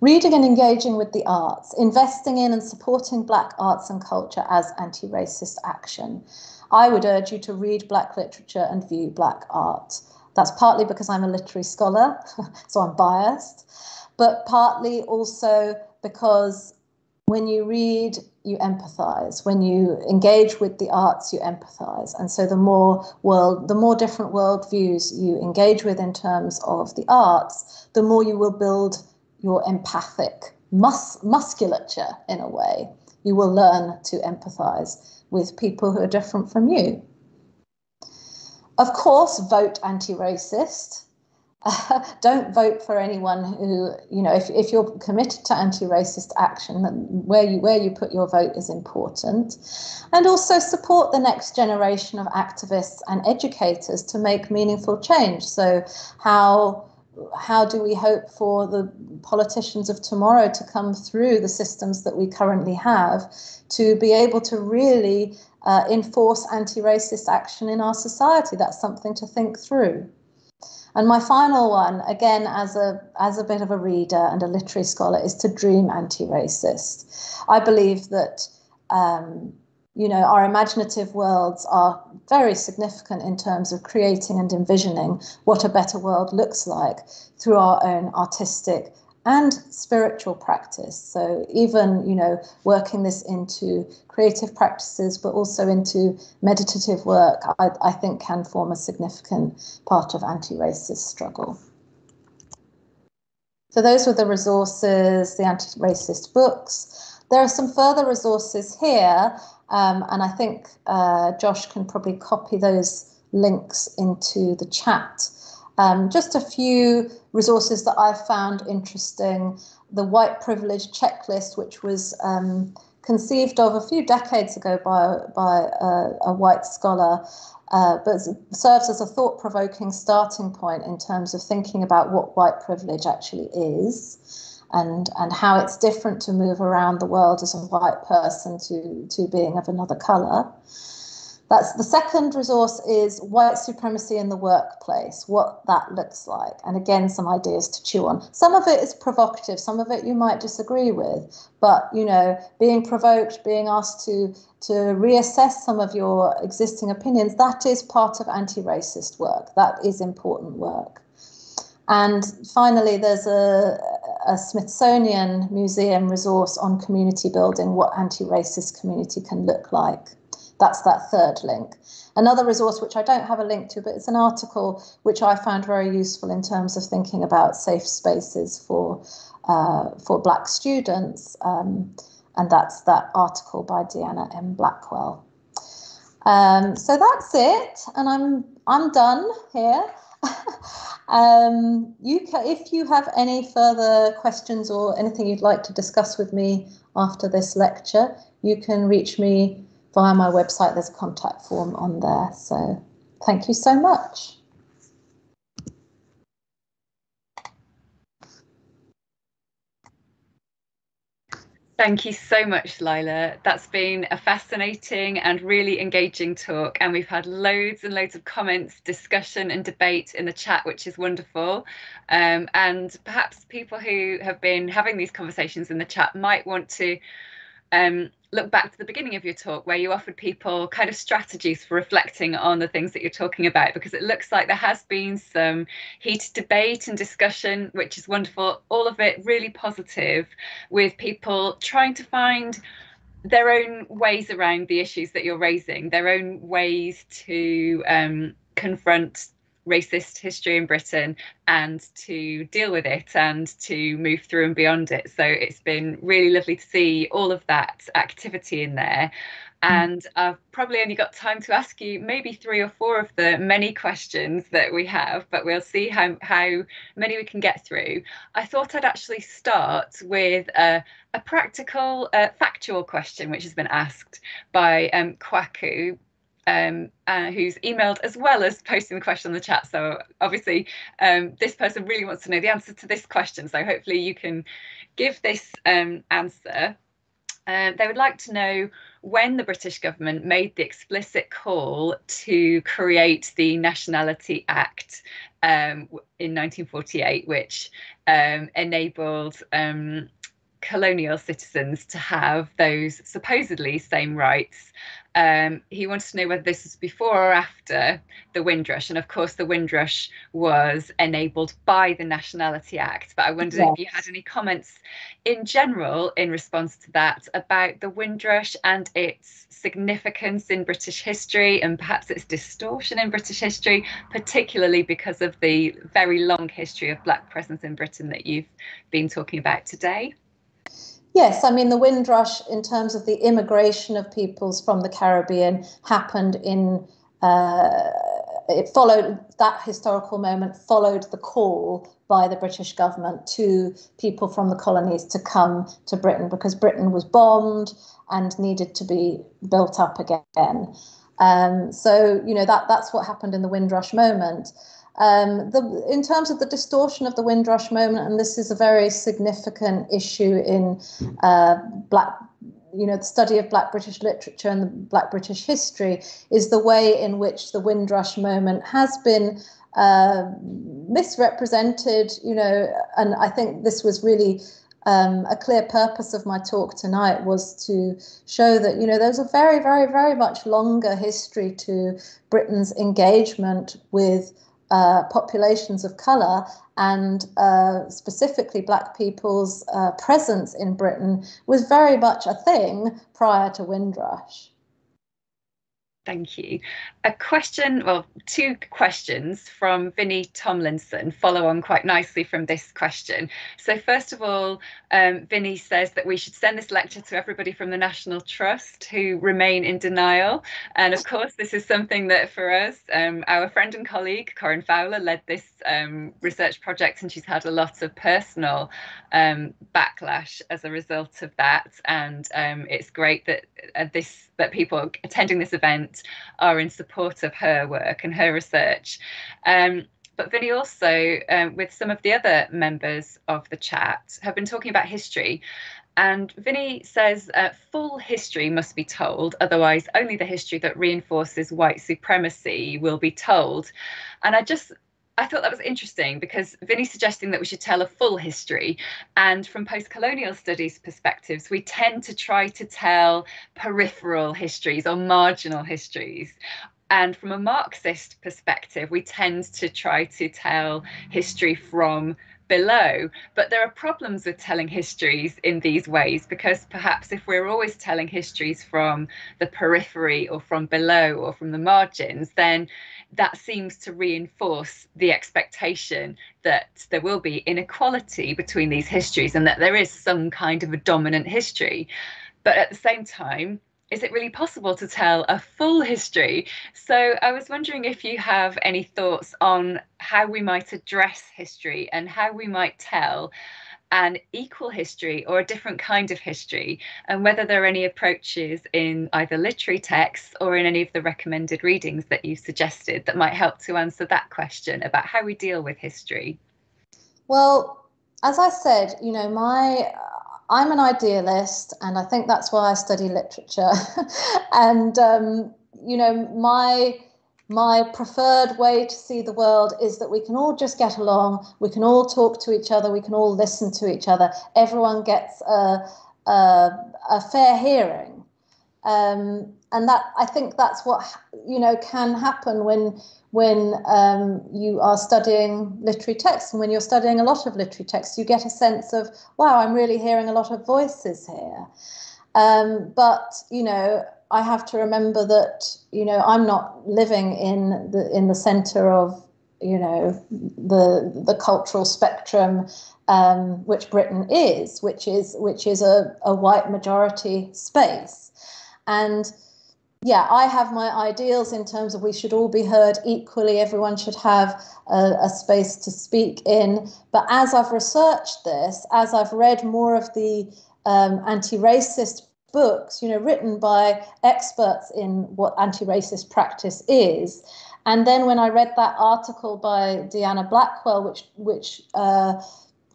Reading and engaging with the arts, investing in and supporting Black arts and culture as anti racist action. I would urge you to read Black literature and view Black art. That's partly because I'm a literary scholar, (laughs) so I'm biased, but partly also because when you read, you empathize. When you engage with the arts, you empathize. And so the more world, the more different worldviews you engage with in terms of the arts, the more you will build your empathic mus- musculature in a way. You will learn to empathize with people who are different from you. Of course, vote anti racist. Uh, (laughs) don't vote for anyone who, you know, if, if you're committed to anti-racist action, then where you where you put your vote is important. And also support the next generation of activists and educators to make meaningful change. So how how do we hope for the politicians of tomorrow to come through the systems that we currently have to be able to really uh, enforce anti racist action in our society? That's something to think through. And my final one, again, as a as a bit of a reader and a literary scholar, is to dream anti-racist. I believe that um, you know, our imaginative worlds are very significant in terms of creating and envisioning what a better world looks like through our own artistic and spiritual practice. So even, you know, working this into creative practices, but also into meditative work, I, I think can form a significant part of anti-racist struggle. So those were the resources, the anti-racist books. There are some further resources here um, and I think uh, Josh can probably copy those links into the chat. Um, just a few resources that I found interesting. The white privilege checklist, which was um, conceived of a few decades ago by, by a, a white scholar, uh, but serves as a thought provoking starting point in terms of thinking about what white privilege actually is and and how it's different to move around the world as a white person to to being of another color that's the second resource is white supremacy in the workplace what that looks like. And again some ideas to chew on. Some of it is provocative some of it you might disagree with but you know being provoked being asked to to reassess some of your existing opinions that is part of anti-racist work. That is important work. And finally, there's a, a, Smithsonian Museum resource on community building, what anti racist community can look like. That's that third link. Another resource, which I don't have a link to, but it's an article which I found very useful in terms of thinking about safe spaces for, uh, for Black students. Um, and that's that article by Deanna M. Blackwell. Um, so that's it, and I'm I'm done here. (laughs) um, you can, if you have any further questions or anything you'd like to discuss with me after this lecture, you can reach me via my website. There's a contact form on there. So thank you so much. Thank you so much, Leila. That's been a fascinating and really engaging talk. And we've had loads and loads of comments, discussion, and debate in the chat, which is wonderful. Um, and perhaps people who have been having these conversations in the chat might want to um, look back to the beginning of your talk where you offered people kind of strategies for reflecting on the things that you're talking about because it looks like there has been some heated debate and discussion which is wonderful. All of it really positive with people trying to find their own ways around the issues that you're raising their own ways to um, confront racist history in Britain and to deal with it and to move through and beyond it. So it's been really lovely to see all of that activity in there. Mm. And I've probably only got time to ask you maybe three or four of the many questions that we have, but we'll see how, how many we can get through. I thought I'd actually start with a, a practical, uh, factual question which has been asked by um, Kwaku um, uh, who's emailed as well as posting the question in the chat. So obviously, um, this person really wants to know the answer to this question. So hopefully, you can give this um, answer. Uh, they would like to know when the British government made the explicit call to create the Nationality Act um, in 1948, which um, enabled um, colonial citizens to have those supposedly same rights um, he wanted to know whether this was before or after the Windrush. And of course, the Windrush was enabled by the Nationality Act. But I wondered yes. if you had any comments in general in response to that about the Windrush and its significance in British history and perhaps its distortion in British history, particularly because of the very long history of Black presence in Britain that you've been talking about today. Yes, I mean, the Windrush, in terms of the immigration of peoples from the Caribbean, happened in, uh, it followed that historical moment, followed the call by the British government to people from the colonies to come to Britain because Britain was bombed and needed to be built up again. Um, so, you know, that, that's what happened in the Windrush moment. Um, the, in terms of the distortion of the Windrush moment, and this is a very significant issue in uh, Black, you know, the study of Black British literature and the Black British history, is the way in which the Windrush moment has been uh, misrepresented. You know, and I think this was really um, a clear purpose of my talk tonight was to show that you know there's a very, very, very much longer history to Britain's engagement with uh, populations of colour and uh, specifically black people's uh, presence in Britain was very much a thing prior to Windrush. Thank you. A question, well, two questions from Vinnie Tomlinson follow on quite nicely from this question. So, first of all, um, Vinnie says that we should send this lecture to everybody from the National Trust who remain in denial. And of course, this is something that for us, um, our friend and colleague Corinne Fowler led this um, research project, and she's had a lot of personal um, backlash as a result of that. And um, it's great that uh, this that people attending this event are in support of her work and her research. Um, but Vinny also, um, with some of the other members of the chat, have been talking about history. And Vinny says uh, full history must be told, otherwise, only the history that reinforces white supremacy will be told. And I just I thought that was interesting because Vinnie's suggesting that we should tell a full history. And from post colonial studies perspectives, we tend to try to tell peripheral histories or marginal histories. And from a Marxist perspective, we tend to try to tell history from below. But there are problems with telling histories in these ways because perhaps if we're always telling histories from the periphery or from below or from the margins, then that seems to reinforce the expectation that there will be inequality between these histories and that there is some kind of a dominant history. but at the same time, is it really possible to tell a full history? So I was wondering if you have any thoughts on how we might address history and how we might tell an equal history or a different kind of history, and whether there are any approaches in either literary texts or in any of the recommended readings that you suggested that might help to answer that question about how we deal with history. Well, as I said, you know, my I'm an idealist, and I think that's why I study literature. (laughs) and um, you know, my my preferred way to see the world is that we can all just get along, we can all talk to each other, we can all listen to each other. Everyone gets a, a, a fair hearing. Um, and that I think that's what you know can happen when when um, you are studying literary texts and when you're studying a lot of literary texts, you get a sense of wow, I'm really hearing a lot of voices here. Um, but you know, I have to remember that you know I'm not living in the in the centre of you know the the cultural spectrum um, which Britain is, which is which is a, a white majority space, and yeah, I have my ideals in terms of we should all be heard equally. Everyone should have a, a, space to speak in. But as I've researched this, as I've read more of the um, anti-racist books, you know, written by experts in what anti-racist practice is. And then when I read that article by Deanna Blackwell, which which uh,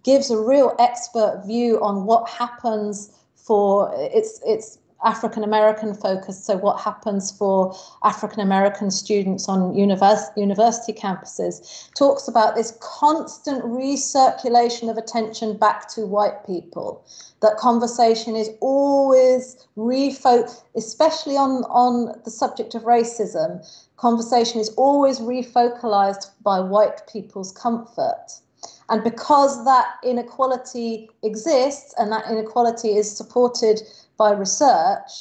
gives a real expert view on what happens for it's it's African American focused. So, what happens for African American students on univers- university campuses talks about this constant recirculation of attention back to white people. That conversation is always refocused, especially on, on the subject of racism. Conversation is always refocalized by white people's comfort. And because that inequality exists and that inequality is supported by research,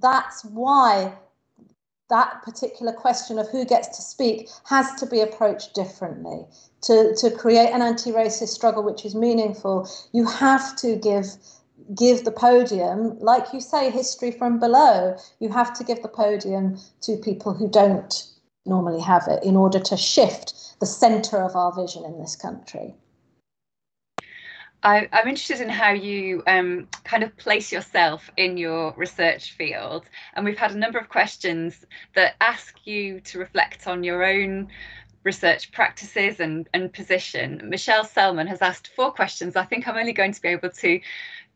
that's why that particular question of who gets to speak has to be approached differently. To, to create an anti-racist struggle which is meaningful, you have to give give the podium, like you say, history from below. You have to give the podium to people who don't normally have it in order to shift the centre of our vision in this country. I, am interested in how you um, kind of place yourself in your research field. And we've had a number of questions that ask you to reflect on your own research practices and, and position. Michelle Selman has asked four questions. I think I'm only going to be able to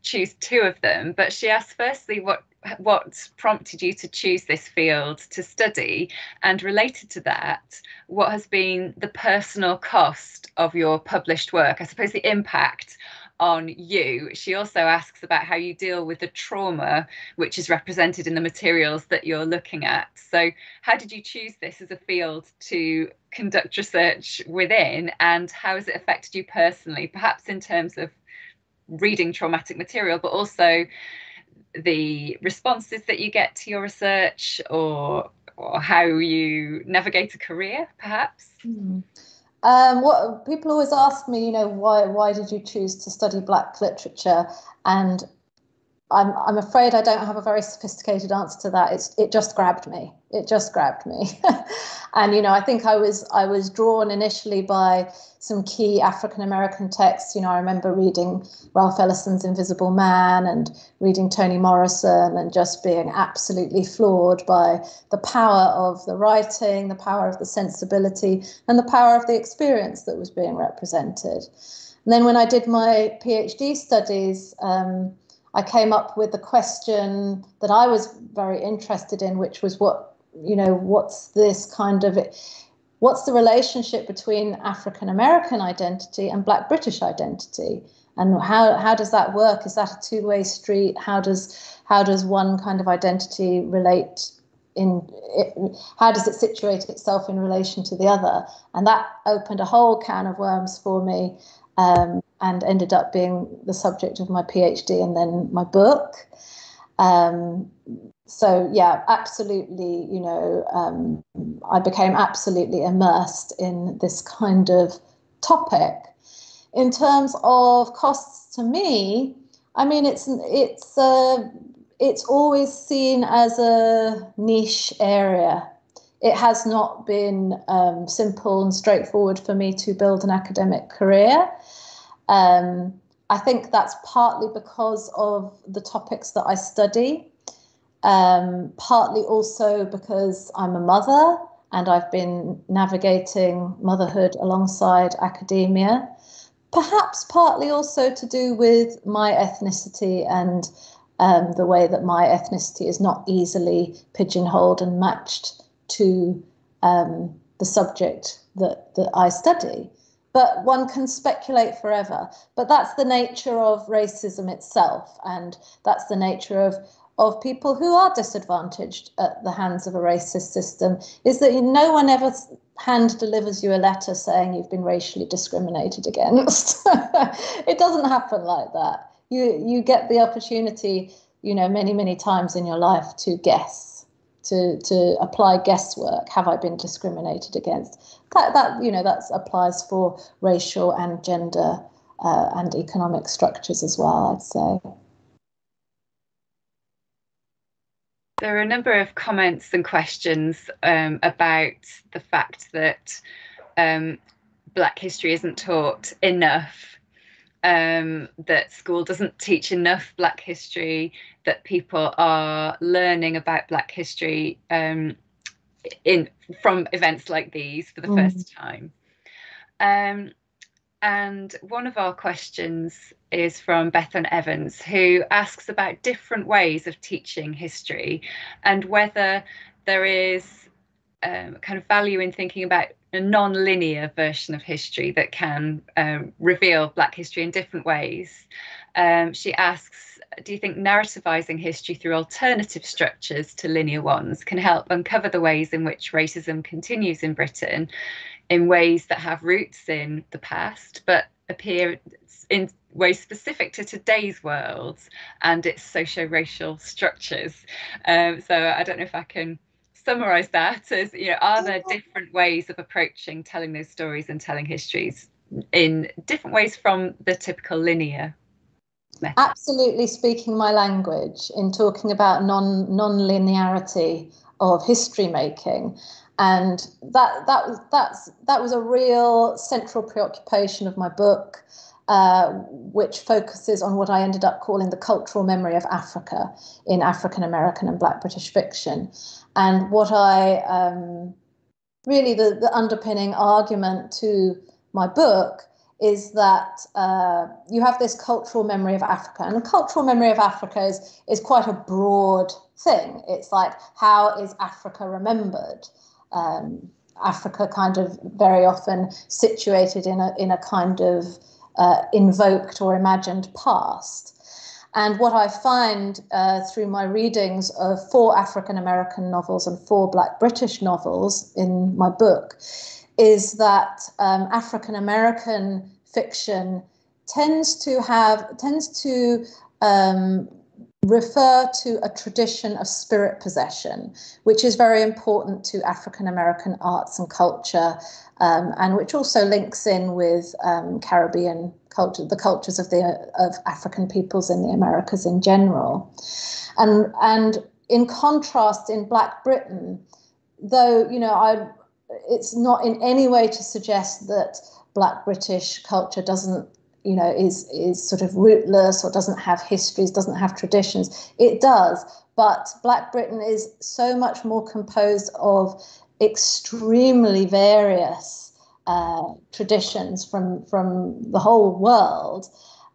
choose two of them. But she asked firstly, what what prompted you to choose this field to study and related to that what has been the personal cost of your published work i suppose the impact on you. She also asks about how you deal with the trauma which is represented in the materials that you're looking at. So, how did you choose this as a field to conduct research within, and how has it affected you personally, perhaps in terms of reading traumatic material, but also the responses that you get to your research or, or how you navigate a career, perhaps? Mm. Um, what people always ask me, you know, why why did you choose to study Black literature? And I'm I'm afraid I don't have a very sophisticated answer to that. It's it just grabbed me. It just grabbed me, (laughs) and you know I think I was I was drawn initially by some key African American texts. You know I remember reading Ralph Ellison's Invisible Man and reading Toni Morrison and just being absolutely floored by the power of the writing, the power of the sensibility, and the power of the experience that was being represented. And then when I did my PhD studies. Um, I came up with a question that I was very interested in, which was what, you know, what's this kind of, what's the relationship between African American identity and Black British identity? And how, how does that work? Is that a two way street? How does, how does one kind of identity relate in it, how does it situate itself in relation to the other and that opened a whole can of worms for me um, and ended up being the subject of my PhD and then my book. Um, so yeah, absolutely, you know, um, I became absolutely immersed in this kind of topic. In terms of costs to me, I mean, it's it's uh, it's always seen as a niche area. It has not been um, simple and straightforward for me to build an academic career. Um, I think that's partly because of the topics that I study, um, partly also because I'm a mother and I've been navigating motherhood alongside academia. Perhaps partly also to do with my ethnicity and um, the way that my ethnicity is not easily pigeonholed and matched to um, the subject that, that I study. But one can speculate forever. But that's the nature of racism itself, and that's the nature of of people who are disadvantaged at the hands of a racist system is that no one ever hand delivers you a letter saying you've been racially discriminated against. (laughs) it doesn't happen like that. You you get the opportunity, you know, many many times in your life to guess, to to apply guesswork. Have I been discriminated against? That that you know that applies for racial and gender uh, and economic structures as well. I'd say. There are a number of comments and questions um, about the fact that um, Black history isn't taught enough, um, that school doesn't teach enough Black history, that people are learning about Black history um, in from events like these for the mm. first time. Um, and one of our questions is from Bethan Evans, who asks about different ways of teaching history and whether there is um, kind of value in thinking about a non-linear version of history that can um, reveal Black history in different ways. Um, she asks, do you think narrativizing history through alternative structures to linear ones can help uncover the ways in which racism continues in Britain in ways that have roots in the past but appear in ways specific to today's world and its socio-racial structures. Um, so I don't know if I can summarize that as you know are there different ways of approaching telling those stories and telling histories in different ways from the typical linear method? absolutely speaking my language in talking about non non-linearity of history making and that that was that's that was a real central preoccupation of my book uh, which focuses on what I ended up calling the cultural memory of Africa in African American and Black British fiction. And what I um, really, the, the underpinning argument to my book is that uh, you have this cultural memory of Africa, and cultural memory of Africa is, is quite a broad thing. It's like, how is Africa remembered? Um, Africa kind of very often situated in a in a kind of uh, invoked or imagined past. And what I find uh, through my readings of four African American novels and four Black British novels in my book is that um, African American fiction tends to have tends to um, refer to a tradition of spirit possession, which is very important to African American arts and culture, um, and which also links in with um, Caribbean culture, the cultures of the of African peoples in the Americas in general, and and in contrast, in Black Britain, though you know I, it's not in any way to suggest that Black British culture doesn't you know is is sort of rootless or doesn't have histories doesn't have traditions. It does but black britain is so much more composed of extremely various uh, traditions from from the whole world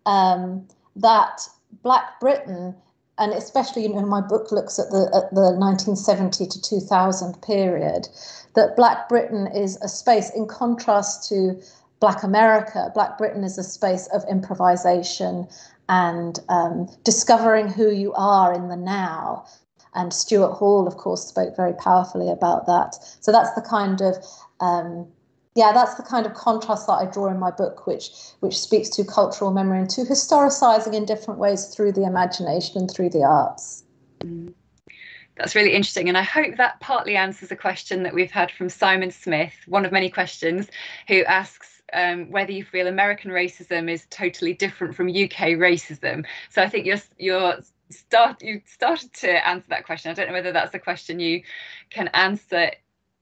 um, that black britain and especially you know my book looks at the at the 1970 to 2000 period that black britain is a space in contrast to Black America, Black Britain is a space of improvisation and um, discovering who you are in the now. And Stuart Hall, of course, spoke very powerfully about that. So that's the kind of um, yeah, that's the kind of contrast that I draw in my book, which which speaks to cultural memory and to historicizing in different ways through the imagination and through the arts. Mm. That's really interesting. And I hope that partly answers a question that we've had from Simon Smith, one of many questions, who asks um, whether you feel American racism is totally different from UK racism. So I think you're you're start you started to answer that question. I don't know whether that's a question you can answer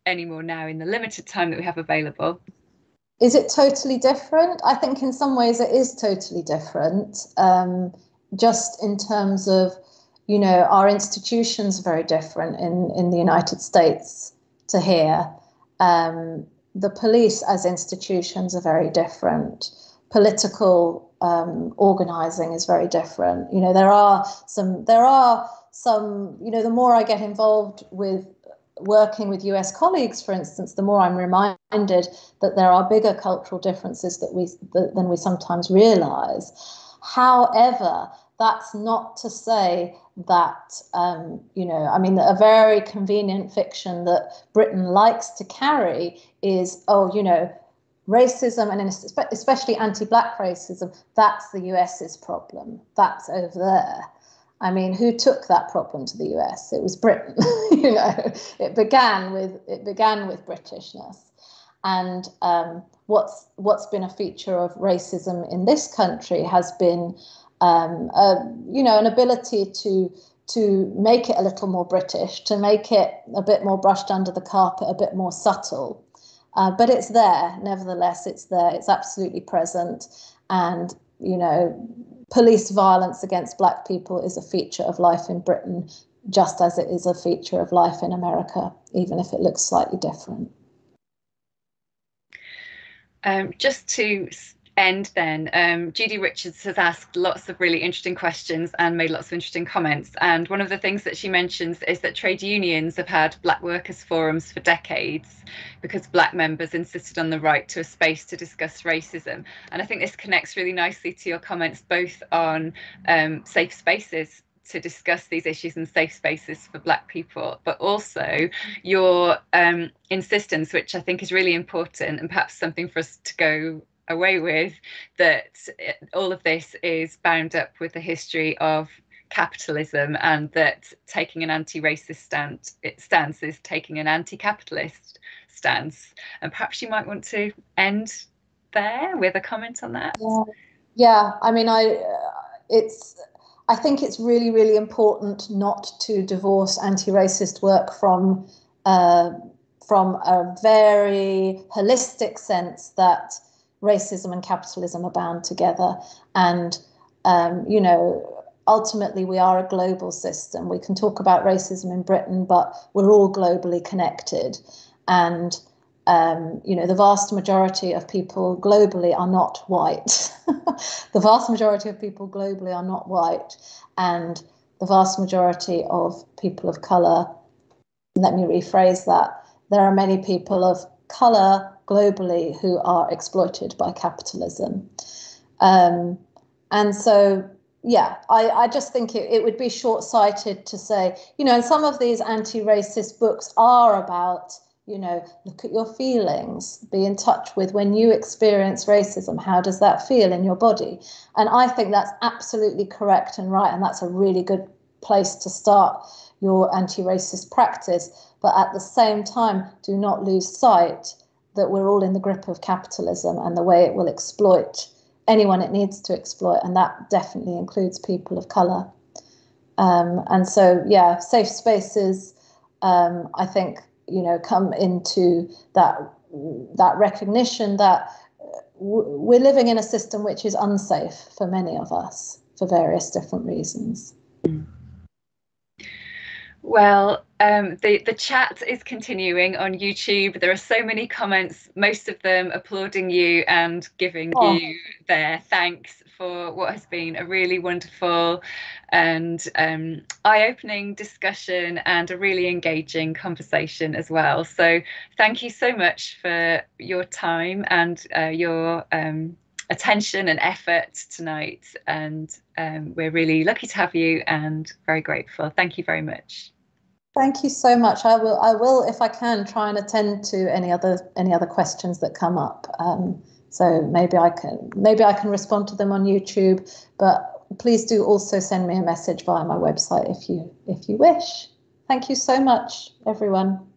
anymore now in the limited time that we have available. Is it totally different? I think in some ways it is totally different. Um, just in terms of, you know, our institutions are very different in, in the United States to here. Um, the police as institutions are very different. Political um, organizing is very different. You know, there are some, there are some, you know, the more I get involved with working with US colleagues, for instance, the more I'm reminded that there are bigger cultural differences that we, that, than we sometimes realize. However, that's not to say that, um, you know, I mean, a very convenient fiction that Britain likes to carry is, oh, you know, racism and especially anti black racism, that's the US's problem. That's over there. I mean, who took that problem to the US? It was Britain. (laughs) you know, it began with it began with Britishness, and um, what's what's been a feature of racism in this country has been um, a, you know, an ability to to make it a little more British, to make it a bit more brushed under the carpet, a bit more subtle. Uh, but it's there, nevertheless, it's there, it's absolutely present. And, you know, police violence against black people is a feature of life in Britain, just as it is a feature of life in America, even if it looks slightly different. Um, just to end then, um, Judy Richards has asked lots of really interesting questions and made lots of interesting comments. And one of the things that she mentions is that trade unions have had black workers' forums for decades because black members insisted on the right to a space to discuss racism. And I think this connects really nicely to your comments both on um, safe spaces to discuss these issues in safe spaces for black people but also your um, insistence which i think is really important and perhaps something for us to go away with that all of this is bound up with the history of capitalism and that taking an anti-racist stance, stance is taking an anti-capitalist stance. And perhaps you might want to end there with a comment on that. Yeah, yeah. I mean i uh, it's i think it's really really important not to divorce anti-racist work from uh, from a very holistic sense that racism and capitalism are bound together. And, um, you know, ultimately we are a global system. We can talk about racism in Britain, but we're all globally connected. And, um, you know, the vast majority of people globally are not white. (laughs) the vast majority of people globally are not white. And the vast majority of people of colour, let me rephrase that, there are many people of colour globally who are exploited by capitalism. Um, and so, yeah, I, I just think it, it would be short sighted to say, you know, and some of these anti racist books are about, you know, look at your feelings, be in touch with when you experience racism, how does that feel in your body? And I think that's absolutely correct and right. And that's a really good place to start your anti racist practice. But at the same time, do not lose sight that we're all in the grip of capitalism and the way it will exploit anyone it needs to exploit, and that definitely includes people of colour. Um, and so, yeah, safe spaces, um, I think, you know, come into that that recognition that w- we're living in a system which is unsafe for many of us for various different reasons. Well, um, the the chat is continuing on YouTube. There are so many comments, most of them applauding you and giving oh. you their thanks for what has been a really wonderful and um, eye-opening discussion and a really engaging conversation as well. So thank you so much for your time and uh, your um, attention and effort tonight. And um, we're really lucky to have you and very grateful. Thank you very much. Thank you so much. I will, I will, if I can, try and attend to any other any other questions that come up. Um, so maybe I can maybe I can respond to them on YouTube. But please do also send me a message via my website if you if you wish. Thank you so much, everyone.